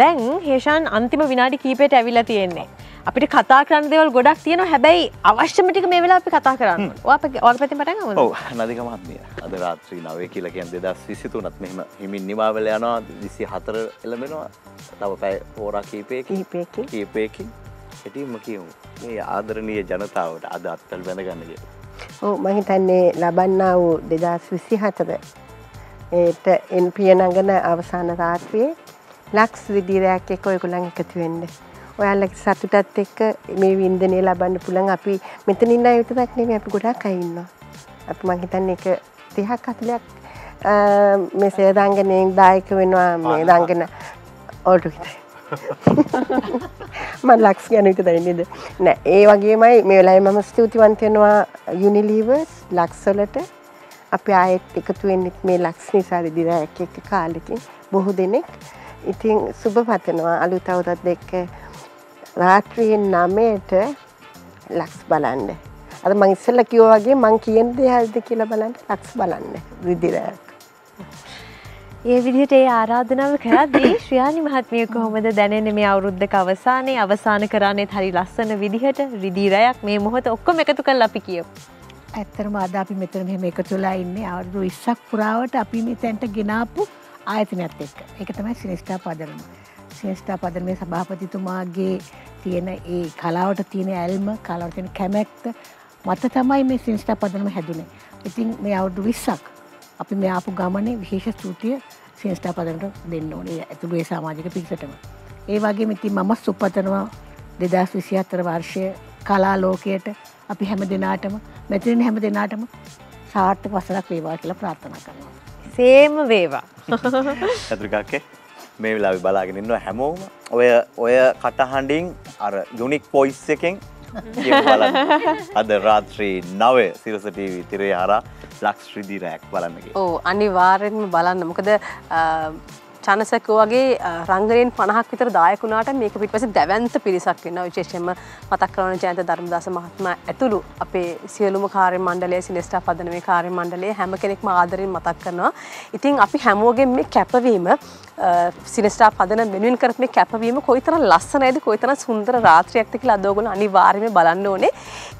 දැන් හේෂාන් අන්තිම විනාඩි කීපයට ඇවිල්ලා තියෙන්නේ. අපිට කතා කරන්න දෙවල් ගොඩක් තියෙන හැබැයි අවශ්‍යමටික මේ වෙලා අපි කතා කරන්න ඔය ඔල් පැති පටන් ඔව් නදික මහත්මිය. අද රාත්‍රී නවේ කියලා කියන් දෙදස් විසිතුනත් මෙහෙම හිමින් නිමාවල යනවා. විසි හතර එළඹෙනවා. තව පැයි හෝරා කීපය කිහිපයකින් කීපයකින් හැටිම කියමු මේ ආදරණීය ජනතාවට අද අත්තල් බැඳගන්නගේ ඕ මහිතන්නේ ලබන්නා වූ දෙදස් විසි හතර ඒට එන් පිය නගන අවසාන රාත්‍රයේ ලක්ස් විදිරයක් එක ඔයකුලන් එකතු වෙන්න. ඔයාල්ලක සතුටත් එක්ක මේ වින්දනය ලබන්න පුළන් අපි මෙතනින්න යුතුදක් නෙම අපි ගොඩක් අයින්න. අප මහිතන්න එක තිහක් අතුලයක් මෙසේ දංගනයෙන් දායක වෙනවා මේ දංගෙන ඕටු හිතයි. මන් ලක්ස් ගැන විත දන්නේද නෑ ඒ වගේමයි මේ වෙලායි මම ස්තුතිවන්තයෙනවා යුනිලීවර්ස් ලක්සොලට අපි ආයෙත් එකතු වෙන්නෙත් මේ ලක්ස් නිසා දිර එක එක කාලෙකින් බොහෝ දෙනෙක්. ඉතින් සුභ පතනවා. අලුත අවුරත් දෙක්ක රාත්‍රියෙන් නමයට ලක්ස් බලන්න. අද මං ඉස්සල්ල කිවෝ වගේ මං කියෙන් දෙහල්ද කියලා බලන්න ලක්ස් බලන්න. විදිරයක් ඒ විදිහට ඒ ආරාධනාව කරද්දී ශ්‍රියානි මහත්මිය කොහොමද දැනෙන්නේ මේ අවුරුද්දක අවසානයේ අවසාන කරන්නේත් හරි ලස්සන විදිහට රිදී රැයක් මේ මොහොත ඔක්කොම එකතු කරලා අපි කියමු. ඇත්තරම අද අපි මෙතන මෙහෙම එකතුලා ඉන්නේ අවුරුදු 20ක් පුරාවට අපි මේ තැනට ගෙනාපු ආයතනයත් එක්ක. ඒක තමයි සිනිස්ටා පදනම. සිනිස්ටා පදනමේ සභාපතිතුමාගේ තියෙන ඒ කලාවට තියෙන ඇල්ම කලාවට තියෙන කැමැත්ත මත තමයි මේ සිනිස්ටා පදනම හැදුනේ. ඉතින් මේ අවුරුදු 20ක් අපි මේ ආපු ගමනේ විශේෂ ස්තුතිය සිනිස්ටා පදනට දෙන්න ඕනේ ඇතුළු සමාජික පිරිසටම. ඒ වගේ ඉතින් මම සුපතනවා දෙදස් විසි අත්තර වර්ෂය කලා ලෝකයට අපි හැම දෙනාටම මෙතිරින් හැම දෙනාටම සාර්ථක වසරක් වේවා කියලා ප්‍රාර්ථනා කරනවා. සේම වේවා. ඇතුරිකක්කේ මේ වෙලාවි බලාගෙනන්න හැමෝම ඔය ඔය කටහඬින් අර යුනික් පොයිස් එකෙන්. අද රාත්‍රී නවය සිරසටීවී තිරේ හරා ලක්ස් ශ්‍රී රෑක් බලන්නගේ ඕ අනිවාර්යෙන්ම බලන්න. මොකද චනසකෝ වගේ රංගරයෙන් පණහක් විතර දායකුණාට මේක පිට පස දැවන්ත පිරිසක් වෙන්න විශේෂෙන්ම මතක් කරන ජයන්ත ධර්මදස මහත්ම ඇතුළු අපේ සියලුම කාර්ය මණ්ඩලය සිනෙස්ටා පදන මේ කාර්ය මණ්ඩලේ හැම කෙනෙක්ම ආදරින් මතක් කරනවා. ඉතින් අපි හැමෝගෙන් මේ කැපවීම සිනස්ටා පදන මෙනුවෙන් කරත් මේ කැපවීම කොයිතර ලස්සනයිද කොයිතර සුන්දර රාත්‍රයක්ත කියලා අදෝගොල අනිවාර්යම බලන්න ඕනේ.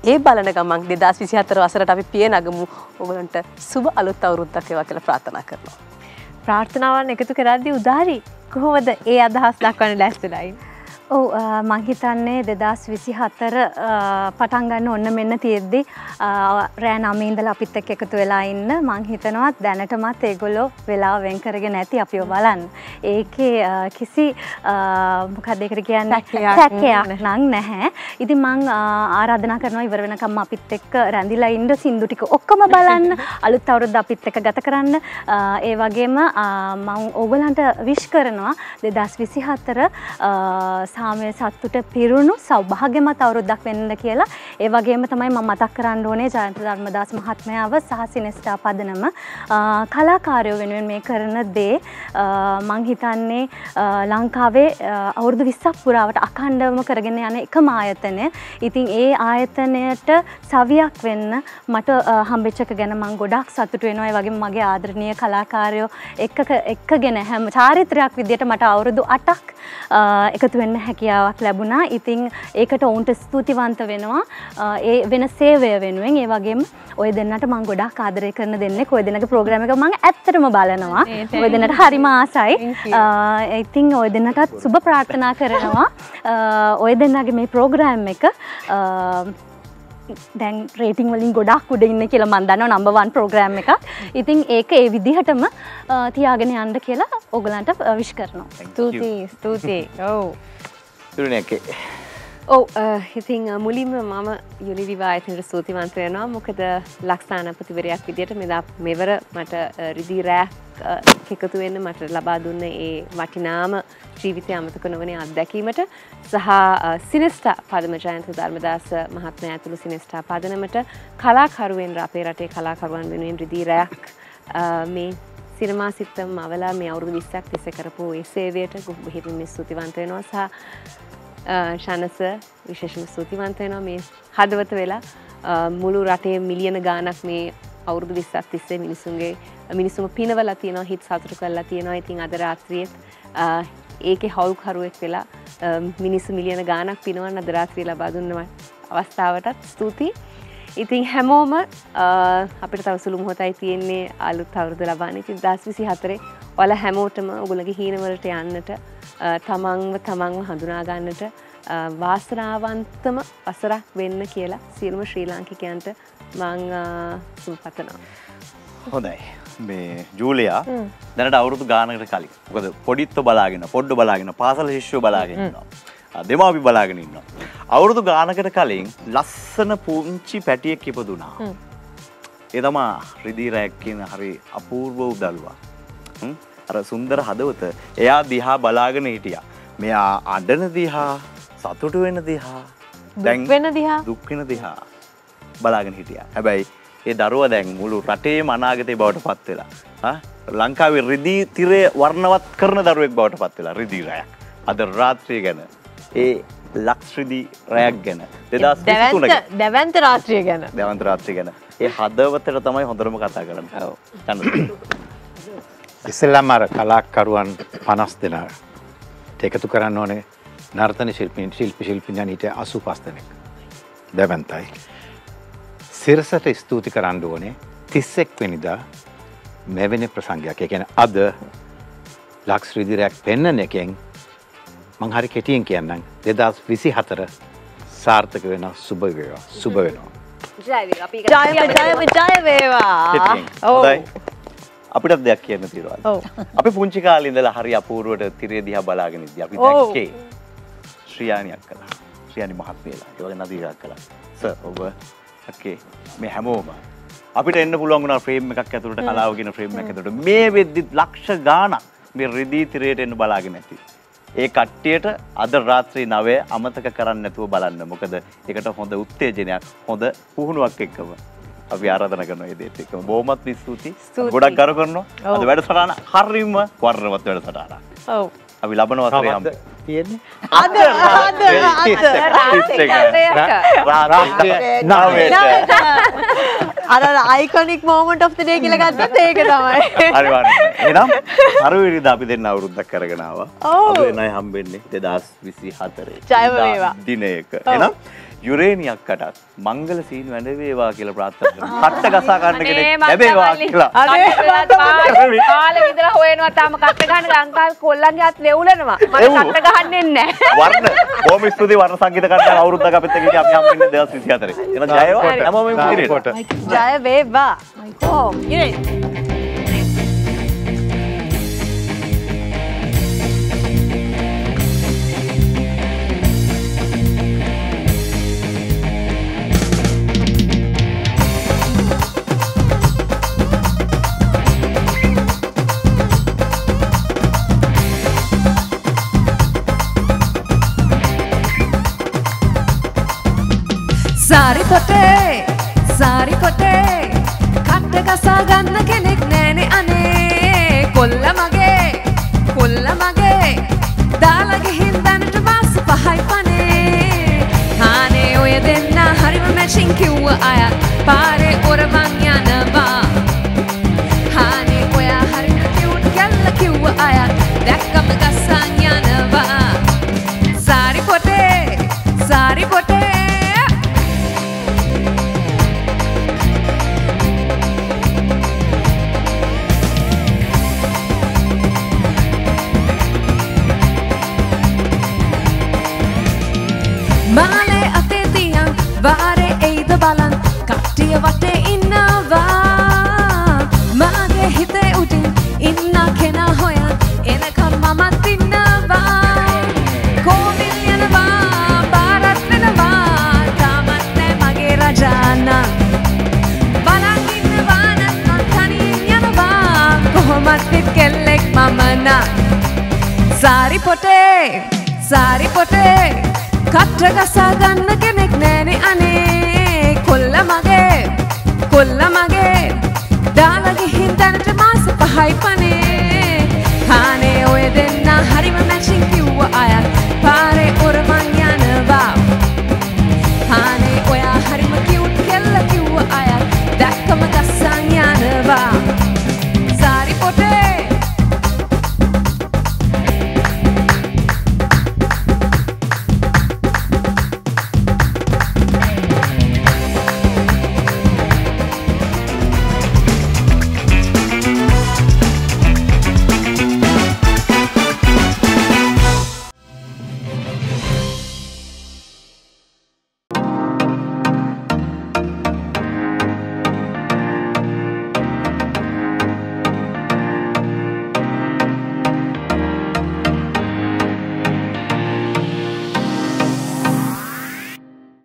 ඒ බලන ගමන් දෙදස් විසි හතර වසරට අපි පිය නගමු ඔබලන්ට සුබ අලුත් අවුරුද්දක් ඒවා කියලා ප්‍රාථනා කරනවා. ප්‍රාර්ථනාවන් එකතු කරද්දි උදාරි කොහොමද ඒ අදහස් දක්වන්න ලැස්තුලයි. ඔව් මං හිතන්නේ දෙදස් විසි හතර පටන්ගන්න ඔන්න මෙන්න තියෙද්දි රෑ නමීන්දල අපිත් එක් එකතු වෙලා ඉන්න. මං හිතනවත් දැනටමත් ඒගොලො වෙලා වෙන් කරගෙන ඇති අපිෝ බලන්න. ඒකේ කිසි මොකක්දෙකට කියන්න? සැකයක් නං. නැහැ. ඉති මං ආරාධනා කරනවා ඉවර වෙනකම් අපිත් එක්ක රැඳිලා ඉන්ඩ සිින්දු ටික ඔක්කොම බලන්න. අලුත් අවුරුද්ද අපිත් එක ගත කරන්න. ඒ වගේම මං ඕගලන්ට විශ් කරනවා දෙදස් විසි හත්තර සාමය සත්තුට පිරුණු සෞභාග්‍යමත් අවුරුද්දක් වෙන්න කියලා. ඒ වගේම තමයි මම මතක් කරන්න ඕනේ ජයන්ත ධර්මදාස් මහත්මයාව සහ සිනෙස්ටා පදනම කලාකාරයෝ වෙනුවෙන් මේ කරන දේ. මං හිතන්නේ ලංකාවේ අවුරුදු විස්සක් පුරාවට අකණ්ඩවම කරගෙන යන එකම ආයතනය. ඉතින් ඒ ආයතනයට සවියක් වෙන්න මට හම්බෙච්චක ගැන මං ගොඩක් සතුට වෙනවා. වගේ මගේ ආදරණය කලාකාරයෝ එක්කගෙන හැම චාරිත්‍රයක් විදියට මට අවුරුදු අටක් එකතු වෙන්න හැකියාවක් ලැබුණා. ඉතිං ඒකට ඔවුන්ට ස්තුතිවන්ත වෙනවා. ඒ වෙන සේවය වෙනුවෙන් ඒ වගේම ඔය දෙන්නට මං ගොඩා කාදරය කරන දෙන්න කොය දෙනක ප්‍රෝග්‍රම එක මං ඇත්තටම බලනවා. ඔය දෙන්නට හරිම ආසයි. ඉතිං ඔය දෙන්නටත් සුභ ප්‍රාර්ථනා කරනවා. ඔය දෙන්නගේ මේ ප්‍රෝග්‍රෑම් එක දැන් රේටිං වලින් ගොඩක් උඩ ඉන්න කියලා මන්දන්න නම්බවන් ප්‍රෝග්‍රෑම් එක ඉතින් ඒක ඒ විදිහටම තියාගෙන යන්ඩ කියලා ඔගලන්ට විශ් කරනවා. ස්තුතියි ස්තුතියි. ඔව් තුරනැකේ ඔව ඉතින් මුලින්ම මම යුනිවිවා අයිතනට ස්තුතිවන්ත වෙනවා මොකද ලක්ස්ථානපතිවරයක් විදියට මෙදා මෙවර මට රිදී රෑක් එකතු වෙන්න මට ලබා දුන්න ඒ වටිනාම ජීවිතය අමතක නොවන අත්දැකීමට සහ සිනස්ටා පදම ජයන්ත ධර්මදාස මහත්මය ඇතුළු සිනස්ටා පදනමට කලාකරුවෙන් අපේ රටේ කලාකරුවන් වෙනුවෙන් රිදී රෑක් මේ සිනමා සිත්තම් මවලා මේ අවුරුදු විස්සක් තිස කරපු ඒ සේවයට බෙහිපින් මේ ස්තුතිවන්ත වෙනවා. සහ ශනස විශේෂම ස්තුතිවන්ත වෙනවා මේ හදවත වෙලා මුළු රටේ මිලියන ගානක් මේ අවුරුදු විස්සක් තිස්සේ මිනිසුන්ගේ මිනිසුම පිනවලා තියෙනවා හිත් සතුටු කරලා තියෙනවා ඉතින් අද රාත්‍රියේත් ඒකේ හවුල්කරුවෙක් වෙලා මිනිස්සු මිලියන ගානක් පිනවන්න අද රාත්‍රිය ලබා දුන්න අවස්ථාවටත් ස්තුතියි ඉතින් හැමෝම අපිට තවසුළු මොහොතයි තියෙන්නේ අලුත් අවුරුදු ලබාන ඉතින් දස් විසි හතරේ ඔල හැමෝටම උගුලගේ හීනවලට යන්නට තමන්ව තමන්ව හඳුනාගන්නට වාසනාවන්තම වසරක් වෙන්න කියලා සියලුම ශ්‍රී ලාංකිකයන්ට මං සුපතනවා. හොඳයි. මේ ජූලයා දැනට අවුරුදු ගානකට කලින් මොකද පොඩිත්ව බලාගෙන පොඩ්ඩ බලාගෙන පාසල ශිෂ්‍යෝ බලාගෙනවා. දෙමාපි බලාගෙන ඉන්නවා. අවුරුදු ගානකට කලින් ලස්සන පුංචි පැටියෙක් ඉපදුනා. ඒ තමා රිදිරැක් කියන හරි අපූර්ව උදල්වා. අර සුන්දර හදවත එයා දිහා බලාගෙන හිටියා. මෙයා අඩන දිහා සතුටු වෙන දිහා දැන් වෙන දිහා? දුක්වෙන දිහා බලාගෙන හිටිය. හැබැයි ඒ දරුව දැන් මුළු රටේ මනාගතය බවට පත් වෙලා. ලංකාවේ රිදී තිරේ වර්ණවත් කරන දරුවෙක් බවට පත් වෙලා රිදීරයක්. අද රාත්‍රය ගැන. ඒ ලක්ශ්‍රදී රැයක් ගැන. දෙදස් දැවන්ත රාත්‍රිය ගැන. දැවන්ත රාත්‍රය ගැන. ඒ හදවතට තමයි හොඳරම කතා කරන්න ඉස්සෙල්ලාම අර කලාකරුවන් පනස් දෙනා. එකතු කරන්න ඕනේ නර්තන ශිල්පීන් ශිල්පි ශිල්පිඥන් හිට අසු පස් දෙනෙක්. දැවන්තයි. සිරසට ස්තුති කරන්න ඕනේ තිස්සෙක් වෙනිදා මෙවැනි ප්‍රසංගයක්. එකැන අද ලක්ස් රිදිරයක් පෙන්නන එකෙන් මං හරි කෙටියෙන් කියන්නම්. දෙදස් විසි හතර සාර්ථක වෙන සුභ වේවා. සුභ වෙනවා. ජයම ජය වේවා හොයි අපිට දෙයක් කියන්න තිරවා අපි පුංචි කාලින්දල හරි අපූරුවට තිරේ දිහා බලාගෙන ද අපි දැක්කේ ශ්‍රියාණයක් කලා ශ්‍රියනි මහත්මේලා ඒවගේ නදීරක් කලා ස ඔබ අක්කේ මේ හැමෝම අපිට එන්න පුළුවන් ෆ්‍රේම් එකක් ඇතුළට කලාවගෙන ෆ්‍රේම් එක ඇතුට මේ වෙද්දිත් ලක්ෂ ගානක් මේ රිදී තිරයට එන්න බලාගෙන ඇති. ඒ කට්ටියට අද රාත්‍රී නවය අමතක කරන්න නැතුව බලන්න. මොකද එකට හොඳ උත්තේජනයක් හොඳ පුහුණුවක් එක්කම අපි ආරධන කරන ඒදේත් එක්කම. බෝමත් විස්තුති ගොඩක් කර කරනවා. අද වැඩ සටාන හරිම වර්ණවත් වැඩ සටාන අපි ලබන වසරේ හම්බ. තියෙන්නේ? අර අයිකොනික් මෝමට ඔ් දේ කියල ගත්තත් ඒක තමයි. අනිවාර්ය එනම් අරවිරිද අපි දෙන්න අවුරුද්දක් කරගෙනාව ඔ නයි හම්බෙන්නේ දෙදස් විසි හතරේ ජයවේවා දිනයක එනම් යුරේනියක්කටත් මංගල සීන් වැඩවේවා කියල ප්‍රාත්ත කට්ට ගසා ගන්න කෙනෙක් ලැබේවා කියලා. කාල විදර හොයනවා තාම කට්ට ගන්න ලංකාල් කොල්ලන්ගේ අත් ලෙවුලනවා මට කට්ට ගහන්නෙන්න වර්ණ බොහොම ස්තුති වර්ණ සංගීත කණ්ඩායම අවුරුද්දක් අපිත් එක්ක අපි හම් වෙන්නේ 2024 එන ජය හැමෝම ඉදිරියට. ජය වේවා ඕ යුරේ කොටේ සාරි කොටේ කට්ට ගසා ගන්න කෙනෙක් නෑනෙ අනේ. කොල්ල මගේ කොල්ල මගේ දාලගිහින් දැනට මාස පහයි පනේ. හානේ ඔය දෙන්න හරිම මැචින් කිව්ව අය. පාරේ ඔරබන් සාරි පොටේ සාරි පොටේ කට්ට ගසා ගන්න කෙනෙක් නෑනෙ අනේ කොල්ල මගේ කොල්ල මගේ දාලා ගිහින් දැනට මාස පහයි පනේ කානේ ඔය දෙන්න හරිම මැචින් කිව්ව අයත් පාර